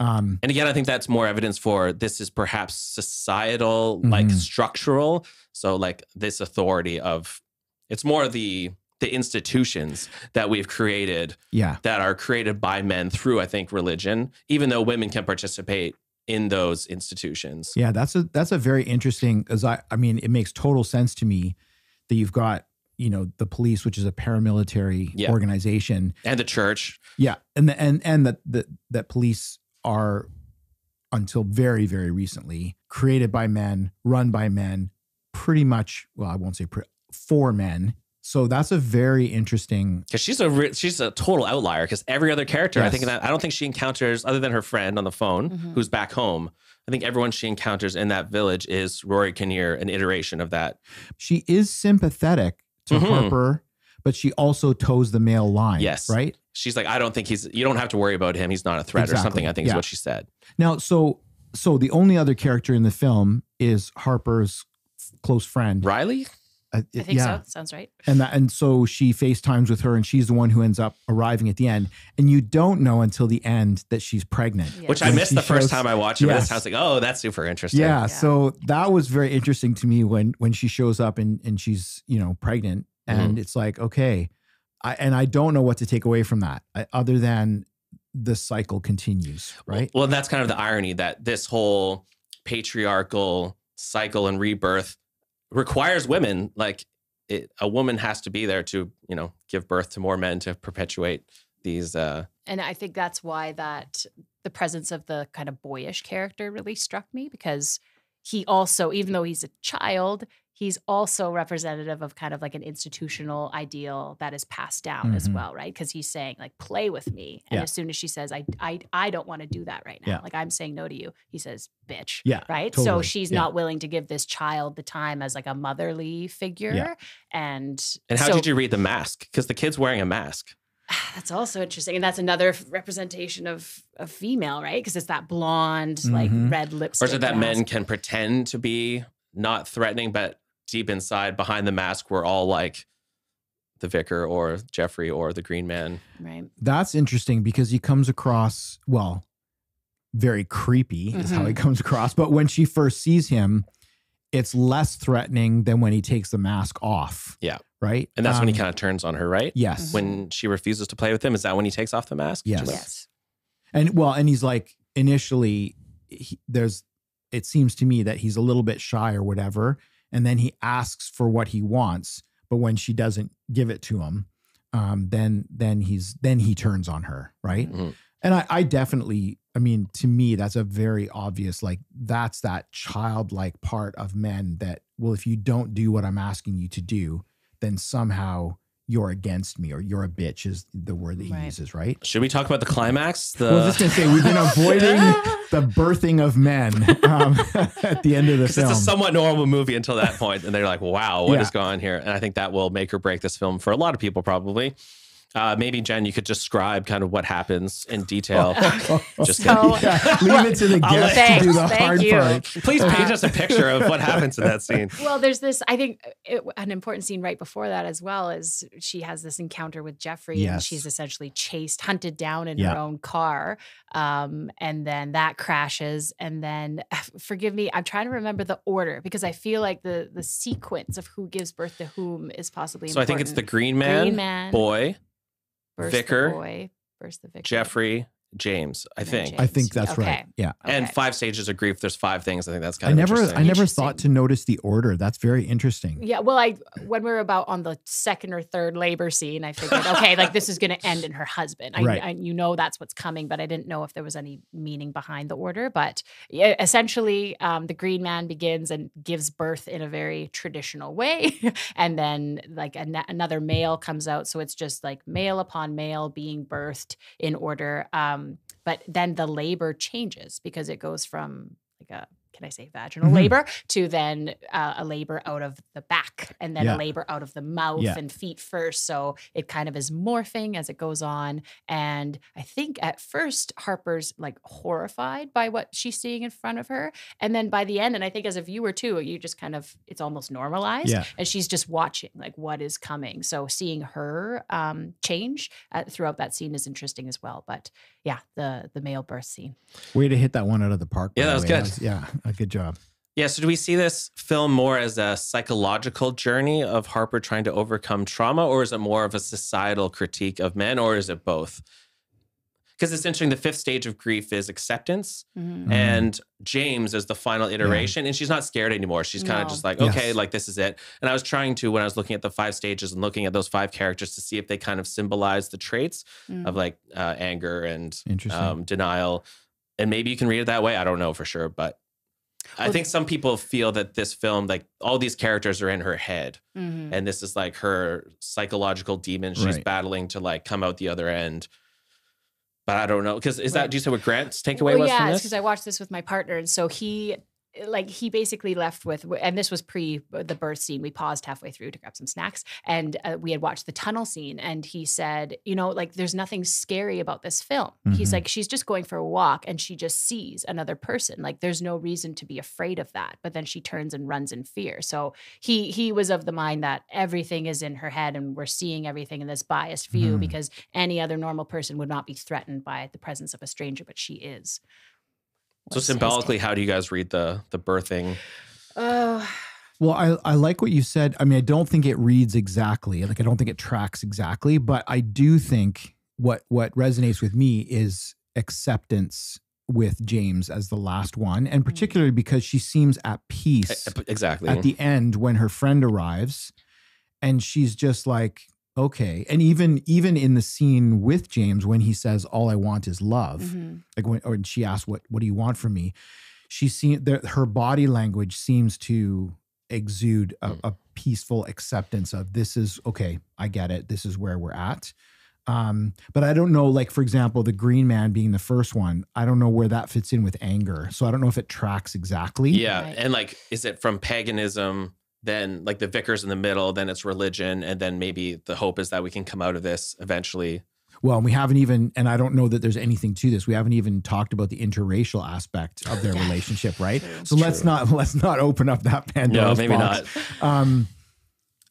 Um, And again, I think that's more evidence for this is perhaps societal, like Mhm. structural. So like this authority of it's more the the institutions that we've created yeah. that are created by men through, I think, religion, even though women can participate in those institutions. Yeah, that's a that's a very interesting as I I mean it makes total sense to me that you've got, you know, the police which is a paramilitary Yeah. organization. And the church. Yeah, and the, and and that that that police are until very very recently created by men, run by men, pretty much, well, I won't say pre- for men. So that's a very interesting Because she's a re- she's a total outlier. Because every other character, I think Yes. that I don't think she encounters other than her friend on the phone Mhm. who's back home. I think everyone she encounters in that village is Rory Kinnear, an iteration of that. she is sympathetic to Mhm. Harper, but she also toes the male line. Yes. Right? She's like, I don't think he's. You don't have to worry about him. He's not a threat or Exactly. something. I think is Yeah. what she said. Now, so so the only other character in the film is Harper's close friend. Riley. I think yeah. so. Sounds right. And that, and so she FaceTimes with her, and she's the one who ends up arriving at the end. And you don't know until the end that she's pregnant. Yeah. Which I When missed the first shows- time I watched it. But Yes. this sounds like, oh, that's super interesting. Yeah, Yeah. So that was very interesting to me when when she shows up and and she's you know pregnant, and mm-hmm. it's like okay, I and I don't know what to take away from that I, other than the cycle continues, right? Well, that's kind of the irony that this whole patriarchal cycle and rebirth requires women. Like it, a woman has to be there to, you know, give birth to more men to perpetuate these. uh And I think that's why that the presence of the kind of boyish character really struck me because he also, even though he's a child, he's also representative of kind of like an institutional ideal that is passed down as Mhm. well, right? Because he's saying like, "Play with me," and Yeah. as soon as she says, "I, I, I don't want to do that right now," Yeah. like I'm saying no to you, he says, "Bitch," Yeah, right? So she's Yeah. not willing to give this child the time as like a motherly figure, and And how so- did you read the mask? Because the kid's wearing a mask. that's also interesting, and that's another representation of a female, right? Because it's that blonde, like Mhm. red Or lipstick. is it that men can pretend to be not threatening, but deep inside, behind the mask, we're all like the vicar or Jeffrey or the Green Man. right? That's interesting because he comes across well, very creepy is how he comes across. But when she first sees him, it's less threatening than when he takes the mask off. Yeah. Right. And that's when he Um, kind of turns on her, right? Yes. When she refuses to play with him, is that when he takes off the mask? Yes. Yes. And well, and he's like initially, he, there's. It seems to me that he's a little bit shy or whatever, and then he asks for what he wants, but when she doesn't give it to him, um, then then he's then he turns on her, right? Mhm. And I, I definitely, I mean, to me, that's a very obvious, like that's that childlike part of men that, well, if you don't do what I'm asking you to do, then somehow you're against me or you're a bitch is the word that he Right. uses, right? Should we talk about the climax? The Well, I was just gonna say we've been avoiding the birthing of men um, at the end of the because it's film. a somewhat normal movie until that point, and they're like, "Wow, what is Yeah. going on here?" And I think that will make or break this film for a lot of people, probably. Uh, maybe Jenn, you could describe kind of what happens in detail. Just So- Yeah, leave it to the I'll guest to do the hard you. part. Please paint us a picture of what happens in that scene. Well, there's this. I think it, an important scene right before that as well is she has this encounter with Jeffrey, and she's essentially chased, hunted down in Yeah. her own car, um, and then that crashes. And then, forgive me, I'm trying to remember the order because I feel like the the sequence of who gives birth to whom is possibly. So I think it's the. Green Man, Green Man, boy, first the boy, first the vicar, Jeffrey, James. I And then think. I think that's Okay. right. Yeah. And five stages of grief. There's five things. I think that's kind I of never, interesting. I never Interesting. thought to notice the order. That's very interesting. Yeah, well, I when we were about on the second or third labor scene, I figured, okay, like this is going to end in her husband. I, Right. I, you know, that's what's coming, but I didn't know if there was any meaning behind the order. But essentially, um, the Green Man begins and gives birth in a very traditional way, and then like an- another male comes out, so it's just like male upon male being birthed in order. Um, Um, but then the labor changes because it goes from like a can I say vaginal Mhm. labor to then uh, a labor out of the back and then Yeah. a labor out of the mouth Yeah. and feet first. So it kind of is morphing as it goes on. And I think at first Harper's like horrified by what she's seeing in front of her. And then by the end, and I think as a viewer too, you just kind of, it's almost normalized. Yeah. And she's just watching like what is coming. So seeing her um, change uh, throughout that scene is interesting as well. But yeah, the the male birth scene. Way to hit that one out of the park. Yeah, that was way. good. yeah, a good job. Yeah, so do we see this film more as a psychological journey of Harper trying to overcome trauma, or is it more of a societal critique of men, or is it both? Because it's interesting, the fifth stage of grief is acceptance, Mhm. Mhm. and James is the final iteration, and she's not scared anymore. She's kind of No. just like, Yes. okay, like this is it. And I was trying to, when I was looking at the five stages and looking at those five characters to see if they kind of symbolize the traits Mm. of like uh, anger and um, denial. And maybe you can read it that way. I don't know for sure, but I Well, think some people feel that this film, like all these characters are in her head, Mhm. and this is like her psychological demon she's Right. battling to like come out the other end. But I don't know because is that do you say what Grant's takeaway well, was yeah, from it's this? because I watched this with my partner, and so he, like, he basically left with, and this was pre the birth scene. We paused halfway through to grab some snacks, and uh, we had watched the tunnel scene, and he said, you know, like, there's nothing scary about this film. He's Mhm. like, she's just going for a walk, and she just sees another person. Like, there's no reason to be afraid of that. But then she turns and runs in fear. So he he was of the mind that everything is in her head, and we're seeing everything in this biased view Mhm. because any other normal person would not be threatened by the presence of a stranger, but she is. So symbolically, how do you guys read the the birthing? Oh, Well, I, I like what you said. I mean, I don't think it reads exactly. Like, I don't think it tracks exactly, but I do think what what resonates with me is acceptance with James as the last one, and mm. particularly because she seems at peace Exactly. at the end when her friend arrives, and she's just like, okay. And even even in the scene with James when he says, "All I want is love," mhm. like when or she asks what what do you want from me she seen that her body language seems to exude a, Mm. a peaceful acceptance of this is okay i get it this is where we're at um but i don't know like for example the green man being the first one i don't know where that fits in with anger so i don't know if it tracks exactly Yeah, Right. and like, is it from paganism? Then like the vicar's in the middle, then it's religion, and then maybe the hope is that we can come out of this eventually. well and we haven't even and i don't know that there's anything to this we haven't even talked about the interracial aspect of their relationship right True. so let's not let's not open up that Pandora's no, maybe box. not. Um,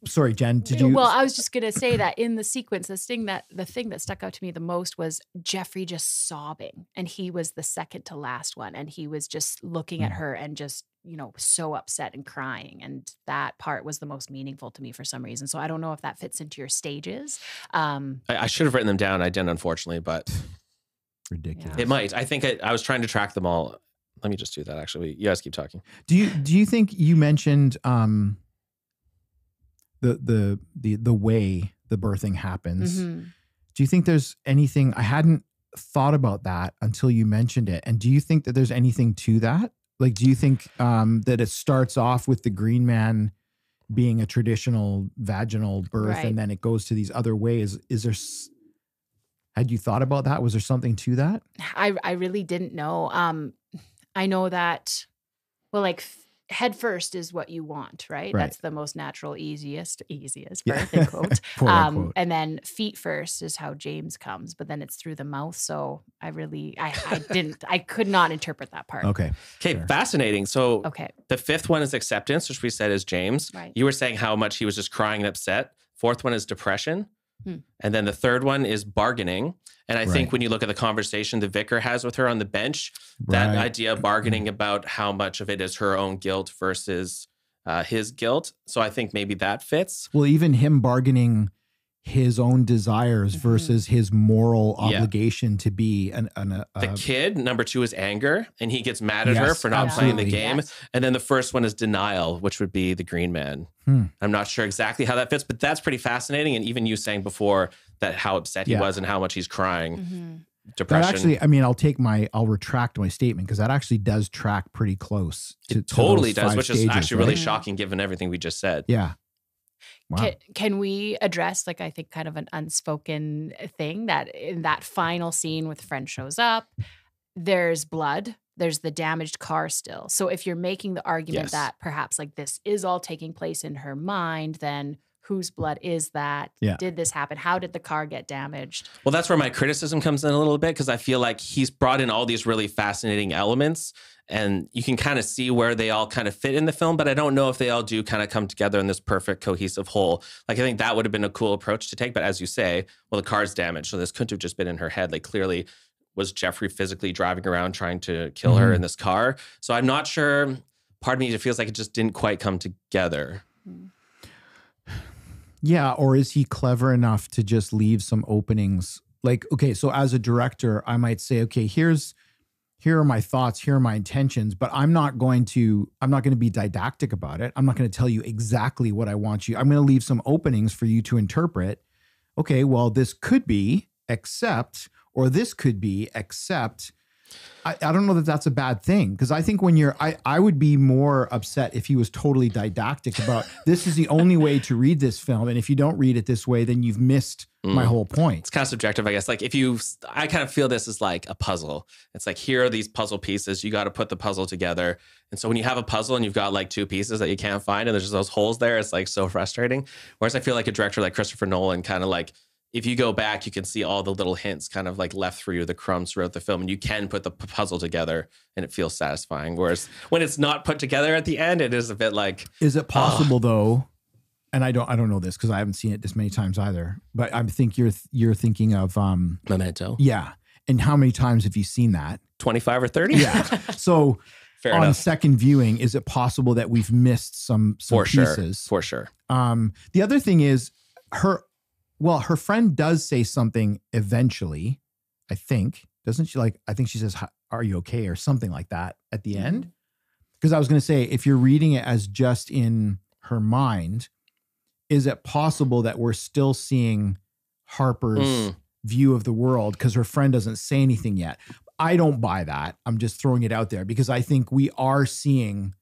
sorry, Jenn. Did you? Well, I was just gonna say that in the sequence, the thing that the thing that stuck out to me the most was Jeffrey just sobbing, and he was the second to last one, and he was just looking at Mm. her and just you know so upset and crying, and that part was the most meaningful to me for some reason. So I don't know if that fits into your stages. Um, I, I should have written them down. I didn't, unfortunately, but ridiculous. it might. I think I, I was trying to track them all. Let me just do that. Actually, you guys keep talking. Do you do you think you mentioned um the the the the way the birthing happens? mhm. Do you think there's anything I hadn't thought about that until you mentioned it? And do you think that there's anything to that? Like, do you think um, that it starts off with the green man being a traditional vaginal birth, Right. and then it goes to these other ways? Is there? Had you thought about that? Was there something to that? I I really didn't know. Um, I know that, well, like head first is what you want, right? Right. That's the most natural, easiest, easiest Yeah. birth in quotes. Quote, um, and then feet first is how James comes, but then it's through the mouth. So I really, I, I didn't, I could not interpret that part. Okay. Okay, Sure. fascinating. So Okay. the fifth one is acceptance, which we said is James. Right. You were saying how much he was just crying and upset. Fourth one is depression. Hmm. And then the third one is bargaining. And I think when you look at the conversation the vicar has with her on the bench, that idea of bargaining about how much of it is her own guilt versus uh, his guilt. So I think maybe that fits. Well, even him bargaining his own desires Mhm. versus his moral Yeah. obligation to be an, an a, The kid, number two, is anger, and he gets mad at her for not playing the game. Yes. And then the first one is denial, which would be the green man. Hmm. I'm not sure exactly how that fits, but that's pretty fascinating. And even you saying before that how upset he Yeah. was and how much he's crying, Mhm. that depression. actually. I mean, I'll take my I'll retract my statement because that actually does track pretty close. To, it totally those does, five which is stages, actually really right? shocking given everything we just said. Yeah. Wow. Can, can we address like I think kind of an unspoken thing that in that final scene with friend shows up, there's blood, there's the damaged car still. So if you're making the argument Yes. that perhaps like this is all taking place in her mind, then whose blood is that? Yeah. Did this happen? How did the car get damaged? Well, that's where my criticism comes in a little bit because I feel like he's brought in all these really fascinating elements and you can kind of see where they all kind of fit in the film, but I don't know if they all do kind of come together in this perfect cohesive whole. Like, I think that would have been a cool approach to take. But as you say, well, the car's damaged. So this couldn't have just been in her head. Like, clearly, was Jeffrey physically driving around trying to kill her Mhm. in this car? So I'm not sure. Part of me, it feels like it just didn't quite come together. Yeah, or is he clever enough to just leave some openings? Like, okay, so as a director, I might say, okay, here's here are my thoughts, here are my intentions, but I'm not going to I'm not going to be didactic about it. I'm not going to tell you exactly what I want you. I'm going to leave some openings for you to interpret. Okay, well, this could be except or this could be except I, I don't know that that's a bad thing because I think when you're, I, I would be more upset if he was totally didactic about this is the only way to read this film. And if you don't read it this way, then you've missed my Mm. whole point. It's kind of subjective, I guess. Like if you, I kind of feel this is like a puzzle. It's like here are these puzzle pieces. You got to put the puzzle together. And so when you have a puzzle and you've got like two pieces that you can't find, and there's just those holes there, it's like so frustrating. Whereas I feel like a director like Christopher Nolan, kind of like if you go back, you can see all the little hints kind of like left through the crumbs throughout the film, and you can put the puzzle together, and it feels satisfying. Whereas when it's not put together at the end, it is a bit like Is it possible though? And I don't, I don't know this because I haven't seen it this many times either. But I think you're, you're thinking of, um, Memento, yeah. And how many times have you seen that? twenty five or thirty. Yeah. So fair on enough. second viewing, is it possible that we've missed some, some For sure, pieces? for sure. Um, the other thing is her, well, her friend does say something eventually, I think, doesn't she? Like, I think she says, Are you okay? or something like that at the end. Because I was going to say, if you're reading it as just in her mind, is it possible that we're still seeing Harper's Mm. view of the world because her friend doesn't say anything yet? I don't buy that. I'm just throwing it out there because I think we are seeing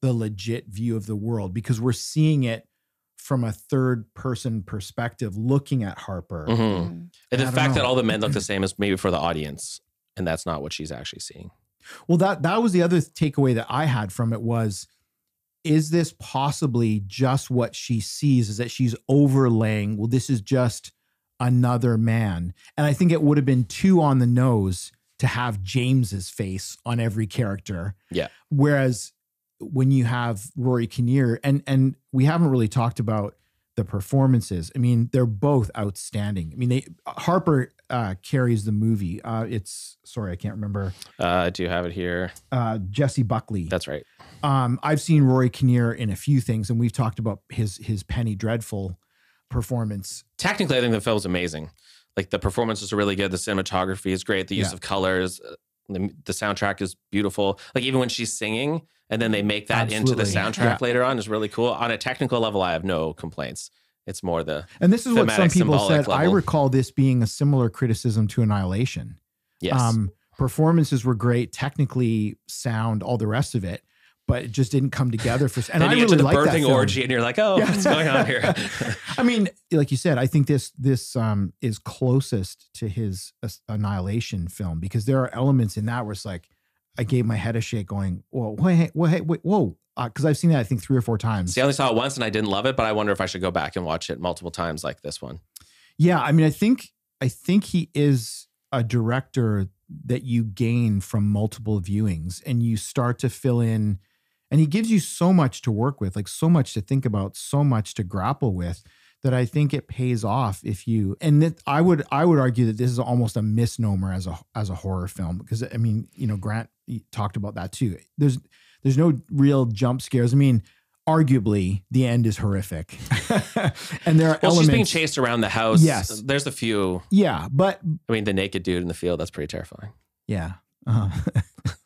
the legit view of the world because we're seeing it from a third person perspective looking at Harper. Mhm. Mm. And the don't fact that all the men look the same is maybe for the audience, and that's not what she's actually seeing. Well, that that was the other takeaway that I had from it was is this possibly just what she sees is that she's overlaying well this is just another man. And I think it would have been too on the nose to have James's face on every character. Yeah. Whereas when you have Rory Kinnear and and we haven't really talked about the performances. I mean, they're both outstanding. I mean, they Harper uh, carries the movie. Uh, it's sorry, I can't remember. Uh, I do have it here. Uh, Jessie Buckley. That's right. Um, I've seen Rory Kinnear in a few things, and we've talked about his his Penny Dreadful performance. Technically, I think the film's amazing. Like the performances are really good. The cinematography is great. The use Yeah. of colors, uh, the, the soundtrack is beautiful. Like even when she's singing, and then they make that into the soundtrack Yeah. later on is really cool. On a technical level, I have no complaints. It's more the And this is what some people said. I recall this being a similar criticism to Annihilation. yes. Um, performances were great, technically sound, all the rest of it, but it just didn't come together for. And then I you get really to the like that birthing film. orgy, and you're like, oh, Yeah. what's going on here? I mean, like you said, I think this this um, is closest to his As- Annihilation film because there are elements in that where it's like I gave my head a shake, going, "Whoa, wait, wait, wait, whoa!" Because I've seen that I think three or four times. See, I only saw it once, and I didn't love it, but I wonder if I should go back and watch it multiple times, like this one. Yeah, I mean, I think I think he is a director that you gain from multiple viewings, and you start to fill in, and he gives you so much to work with, like so much to think about, so much to grapple with, that I think it pays off if you. And that I would I would argue that this is almost a misnomer as a as a horror film because I mean, you know, Grant talked about that too. There's there's no real jump scares. I mean. Arguably, the end is horrific, and there are Well, elements. she's being chased around the house. Yes. There's a few. Yeah, but I mean, the naked dude in the field, that's pretty terrifying. yeah. Uh-huh.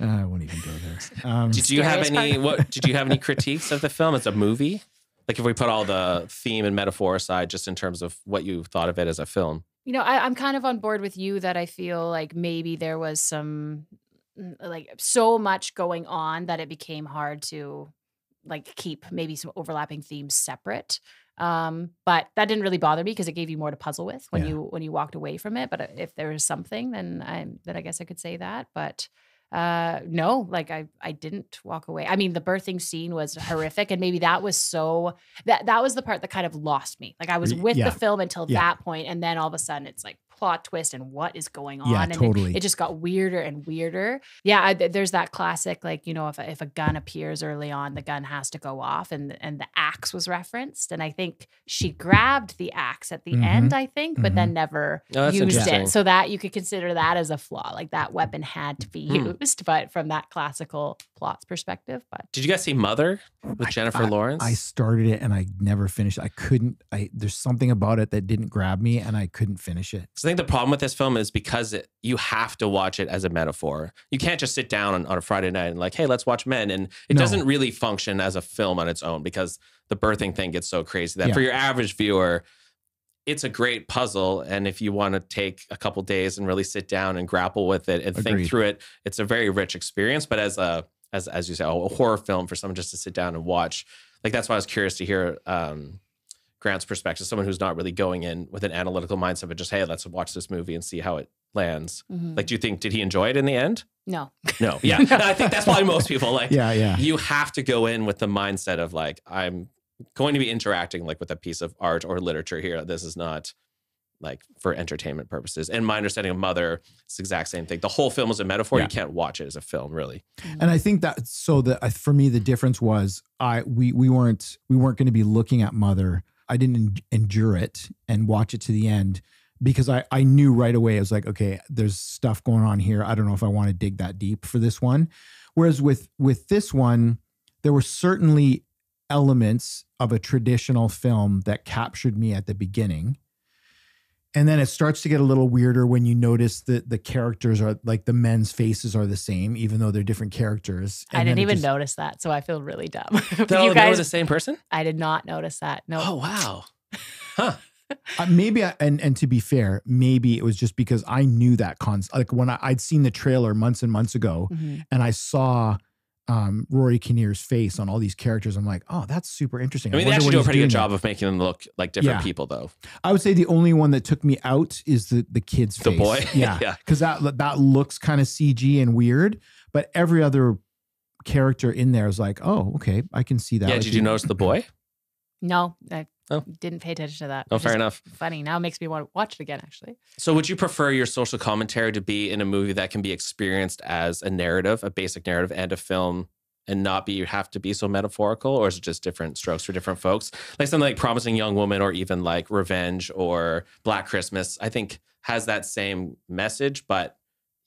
I won't even go there. Um, Did you have any what did you have any critiques of the film as a movie? Like if we put all the theme and metaphor aside, just in terms of what you thought of it as a film. You know, I, I'm kind of on board with you that I feel like maybe there was some, mm, like, so much going on that it became hard to, like, keep maybe some overlapping themes separate. Um, but that didn't really bother me because it gave you more to puzzle with when Yeah. you when you walked away from it. But uh, if there was something, then I then I guess I could say that. But uh no like i i didn't walk away i mean the birthing scene was horrific and maybe that was so that that was the part that kind of lost me like i was with yeah. the film until Yeah. that point and then all of a sudden it's like plot twist and what is going on Yeah, and it- totally. it, just got weirder and weirder yeah I, there's that classic like you know if a, if a gun appears early on the gun has to go off and and the axe was referenced and i think she grabbed the axe at the Mhm. end i think but then never Oh, used it so that you could consider that as a flaw like that weapon had to be Hmm. used but from that classical plots perspective but Did you guys see Mother with I- Jennifer Lawrence? I started it and I never finished. I couldn't. I there's something about it that didn't grab me, and I couldn't finish it. So I think the problem with this film is because it, you have to watch it as a metaphor. You can't just sit down on, on a Friday night and like, hey, let's watch Men. And it No. doesn't really function as a film on its own because the birthing thing gets so crazy that Yeah. for your average viewer, it's a great puzzle. And if you want to take a couple days and really sit down and grapple with it and think through it, it's a very rich experience. But as a as as you say, a horror film for someone just to sit down and watch, like that's why I was curious to hear um, Grant's perspective, someone who's not really going in with an analytical mindset, but just hey, let's watch this movie and see how it lands. mhm. Like, do you think did he enjoy it in the end? no No. Yeah, I think that's probably most people. Like, Yeah, yeah. you have to go in with the mindset of like, I'm going to be interacting like with a piece of art or literature here. This is not like for entertainment purposes. And my understanding of Mother, it's the exact same thing. The whole film is a metaphor. Yeah. You can't watch it as a film, really. And I think that so that for me the difference was I we we weren't we weren't going to be looking at Mother. I didn't endure it and watch it to the end because I I knew right away I was like okay there's stuff going on here. I don't know if I want to dig that deep for this one. Whereas with with this one there were certainly elements of a traditional film that captured me at the beginning. And then it starts to get a little weirder when you notice that the characters are like the men's faces are the same, even though they're different characters. i didn't even just- notice that so i feel really dumb No, you they were the same person. i did not notice that no Oh wow. Huh. Uh, maybe, I, and and to be fair, maybe it was just because I knew that concept. Like when I, I'd seen the trailer months and months ago, Mhm. and I saw um, Rory Kinnear's face on all these characters, I'm like, oh, that's super interesting. I mean, they wonder actually what do a pretty good doing job of making them look like different Yeah. people, though. I would say the only one that took me out is the the kid's The face. boy? yeah, Yeah. because that that looks kind of CG and weird, but every other character in there is like, oh, okay, I can see that. yeah. Like Did you the- notice the boy? no i Oh. didn't pay attention to that Oh, fair enough. funny now it makes me want to watch it again actually So, would you prefer your social commentary to be in a movie that can be experienced as a narrative, a basic narrative, and a film, and not be you have to be so metaphorical, or is it just different strokes for different folks? Like something like Promising Young Woman, or even like Revenge or Black Christmas, I think has that same message, but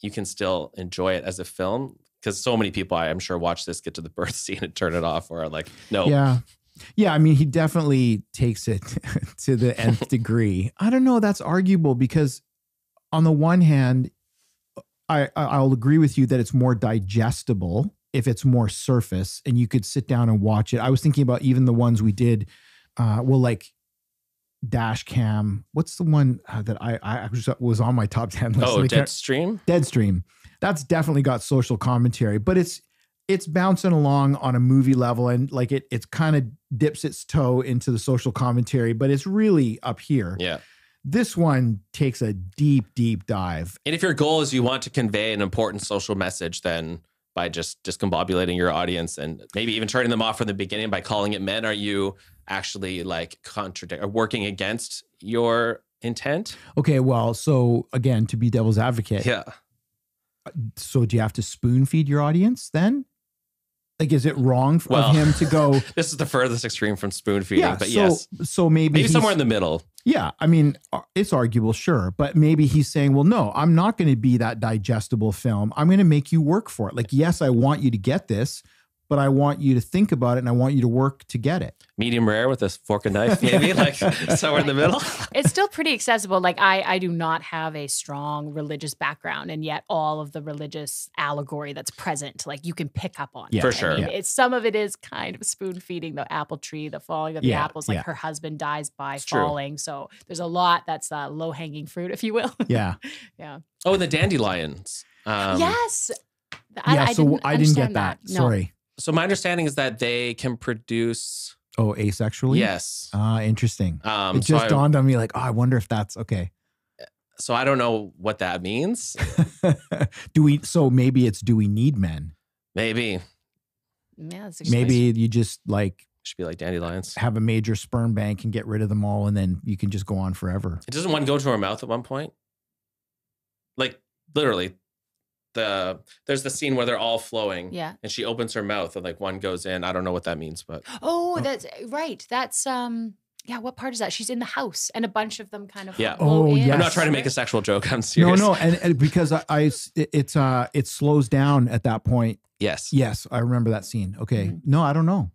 you can still enjoy it as a film. Because so many people, I am sure, watch this, get to the birth scene, and turn it off, or are like, no, Yeah. Yeah, I mean, he definitely takes it to the nth degree. I don't know. That's arguable because, on the one hand, I I'll agree with you that it's more digestible if it's more surface, and you could sit down and watch it. I was thinking about even the ones we did. Uh, well, like Dash Cam. What's the one uh, that I I was on my top ten list? oh, Deadstream. Deadstream. That's definitely got social commentary, but it's it's bouncing along on a movie level and like it it's kind of dips its toe into the social commentary, but it's really up here. Yeah. This one takes a deep, deep dive. And if your goal is you want to convey an important social message, then by just discombobulating your audience and maybe even turning them off from the beginning by calling it men, are you actually like contradict or working against your intent? Okay, well, so again, to be devil's advocate, Yeah. Uh, so do you have to spoon feed your audience then? Like, is it wrong for Well, him to go? This is the furthest extreme from spoon feeding, yeah, but so yes. so maybe Maybe somewhere in the middle. Yeah, I mean, uh, it's arguable, sure, but maybe he's saying, "Well, no, I'm not going to be that digestible film. I'm going to make you work for it. Like, yes, I want you to get this, but I want you to think about it and I want you to work to get it." Medium rare with a fork and knife, maybe like somewhere in the middle. it's still pretty accessible. Like I, I do not have a strong religious background, and yet all of the religious allegory that's present, like you can pick up on. Yeah. it. For I sure. mean, Yeah. it's some of it is kind of spoon feeding the apple tree, the falling of the Yeah, apples. Like yeah. her husband dies by It's true. falling, so there's a lot that's uh, low hanging fruit, if you will. Yeah, yeah. Oh, and the dandelions. Um, yes. I, yeah. I so didn't I didn't get understand that. No. Sorry. So my understanding is that they can produce Oh, asexually. Yes. Ah, interesting. Um, it so just I- dawned on me like, oh, I wonder if that's okay. so I don't know what that means. do we? So maybe it's do we need men? Maybe Yeah, that's a good Maybe you just like should be like dandelions. have a major sperm bank and get rid of them all, and then you can just go on forever. It doesn't one go to her mouth at one point? Like literally, the there's the scene where they're all flowing. Yeah. And she opens her mouth and like one goes in. I don't know what that means, but Oh, that's right. That's um yeah, what part is that? She's in the house and a bunch of them kind of Yeah. Oh, yeah. I'm not trying to make a sexual joke. I'm serious. no, no, and, and because I, it, it's uh it slows down at that point. Yes. Yes, I remember that scene. Okay, Mhm. no, I don't know,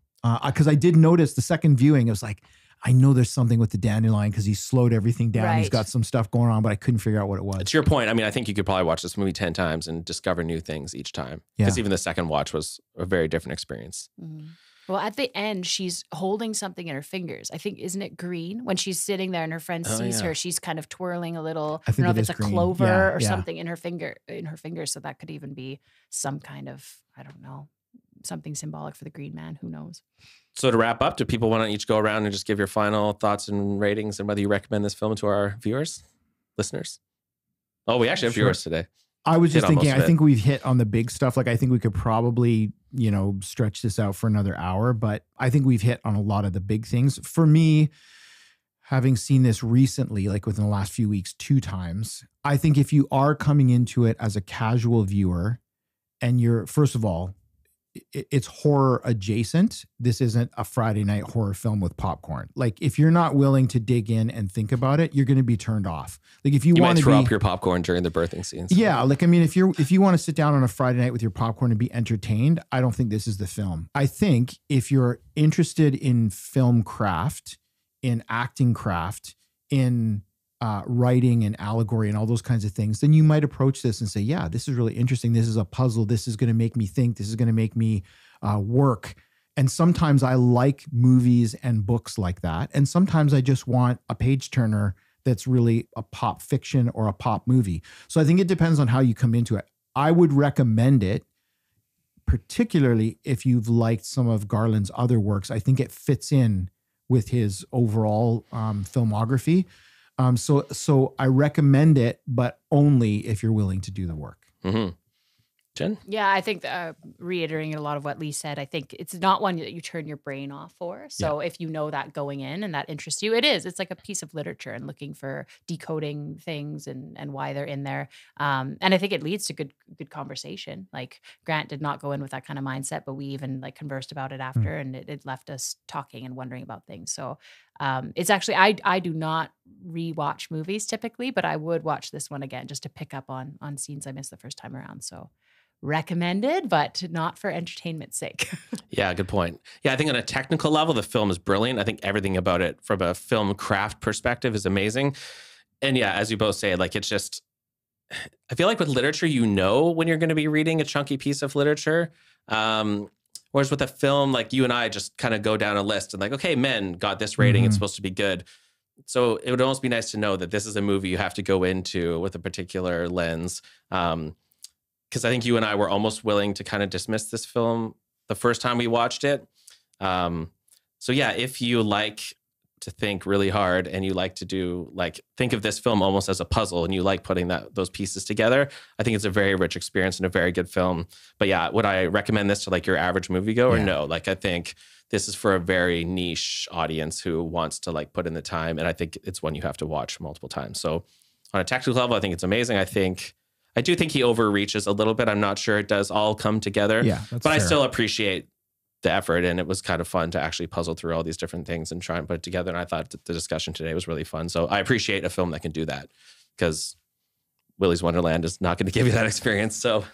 because I did notice the second viewing. It was like I know there's something with the dandelion because he slowed everything down. He's got some stuff going on, but I couldn't figure out what it was. To your point, I mean, I think you could probably watch this movie 10 times and discover new things each time. Because Yeah. even the second watch was a very different experience. Mhm. Well, at the end, she's holding something in her fingers. I think, isn't it green? When she's sitting there and her friend Oh, sees yeah. her, she's kind of twirling a little. I I, don't know it if it's a green. clover Yeah, or yeah. something in her finger, in her fingers. So that could even be some kind of, I don't know, something symbolic for the green man. Who knows? So to wrap up, do people want to each go around and just give your final thoughts and ratings and whether you recommend this film to our viewers, listeners? Oh, we actually have Sure. viewers today. I was just thinking. I think we've hit on the big stuff. Like I think we could probably, you know, stretch this out for another hour. But I think we've hit on a lot of the big things. For me, having seen this recently, like within the last few weeks, two times, I think if you are coming into it as a casual viewer, and you're first of all, it's horror adjacent. This isn't a Friday night horror film with popcorn. Like if you're not willing to dig in and think about it, you're going to be turned off. Like if you, You, want to throw be, up your popcorn during the birthing scenes. yeah, like I mean, if you're if you want to sit down on a Friday night with your popcorn and be entertained, I don't think this is the film. I think if you're interested in film craft, in acting craft, in uh, writing and allegory and all those kinds of things, then you might approach this and say, "Yeah, this is really interesting. This is a puzzle. This is going to make me think. This is going to make me uh, work." And sometimes I like movies and books like that, and sometimes I just want a page turner that's really a pop fiction or a pop movie. So I think it depends on how you come into it. I would recommend it, particularly if you've liked some of Garland's other works. I think it fits in with his overall um, filmography. Um, so, so I recommend it, but only if you're willing to do the work. hmm Jenn? Yeah, I think uh, reiterating a lot of what Lee said, I think it's not one that you turn your brain off for. So if you know that going in and that interests you, it is. It's like a piece of literature and looking for decoding things and and why they're in there. Um, and I think it leads to good good conversation. Like Grant did not go in with that kind of mindset, but we even like conversed about it after, and it, it left us talking and wondering about things. So um, it's actually I I do not rewatch movies typically, but I would watch this one again just to pick up on on scenes I missed the first time around. So recommended, but not for entertainment's sake. Yeah, good point. Yeah, I think on a technical level, the film is brilliant. I think everything about it from a film craft perspective is amazing. And yeah, as you both say, like it's just, I feel like with literature, you know when you're going to be reading a chunky piece of literature. Um, whereas with a film, like you and I just kind of go down a list and like, okay, men got this rating, it's Mhm. supposed to be good. So it would almost be nice to know that this is a movie you have to go into with a particular lens. Um, because I think you and I were almost willing to kind of dismiss this film the first time we watched it. Um, so yeah, if you like to think really hard and you like to do like think of this film almost as a puzzle and you like putting that those pieces together, I think it's a very rich experience and a very good film. But yeah, would I recommend this to like your average moviegoer? Yeah. No. Like I think this is for a very niche audience who wants to like put in the time. And I think it's one you have to watch multiple times. So on a technical level, I think it's amazing. I think I do think he overreaches a little bit. I'm not sure it does all come together Yeah, that's but I still appreciate the effort and it was kind of fun to actually puzzle through all these different things and try and put it together and i thought that the discussion today was really fun so i appreciate a film that can do that because willy's wonderland is not going to give you that experience so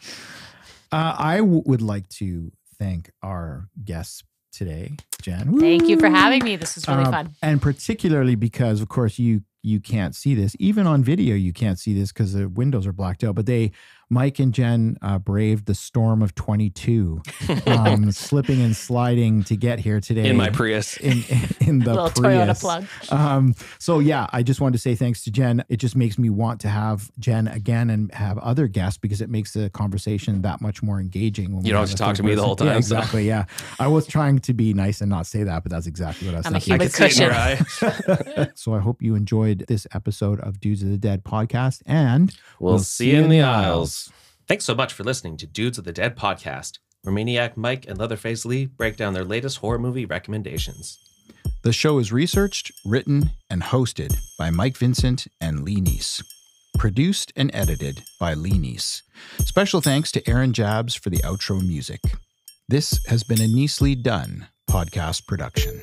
Uh, I w- would like to thank our guests today, Jenn. Thank you for having me. This was really Um, fun. and particularly because, of course, you you can't see this. Even on video, you can't see this because the windows are blacked out. But they Mike and Jenn uh, braved the storm of 22, um, slipping and sliding to get here today In my Prius. in in the Little Prius. Toyota plug. Um, so yeah, I just wanted to say thanks to Jenn. It just makes me want to have Jenn again and have other guests because it makes the conversation that much more engaging. When You we don't have have to talk to me the whole time, Yeah, so. exactly. Yeah, I was trying to be nice and not say that, but that's exactly what I was I'm a thinking. I human can see it in cushion. So I hope you enjoyed this episode of Dudes of the Dead podcast, and We'll, see you in the aisles. Thanks so much for listening to Dudes of the Dead podcast, where Maniac Mike and Leatherface Lee break down their latest horror movie recommendations. The show is researched, written, and hosted by Mike Vincent and Lee Neese. Produced and edited by Lee Neese. Special thanks to Aaron Jabs for the outro music. This has been a Neesely Done podcast production.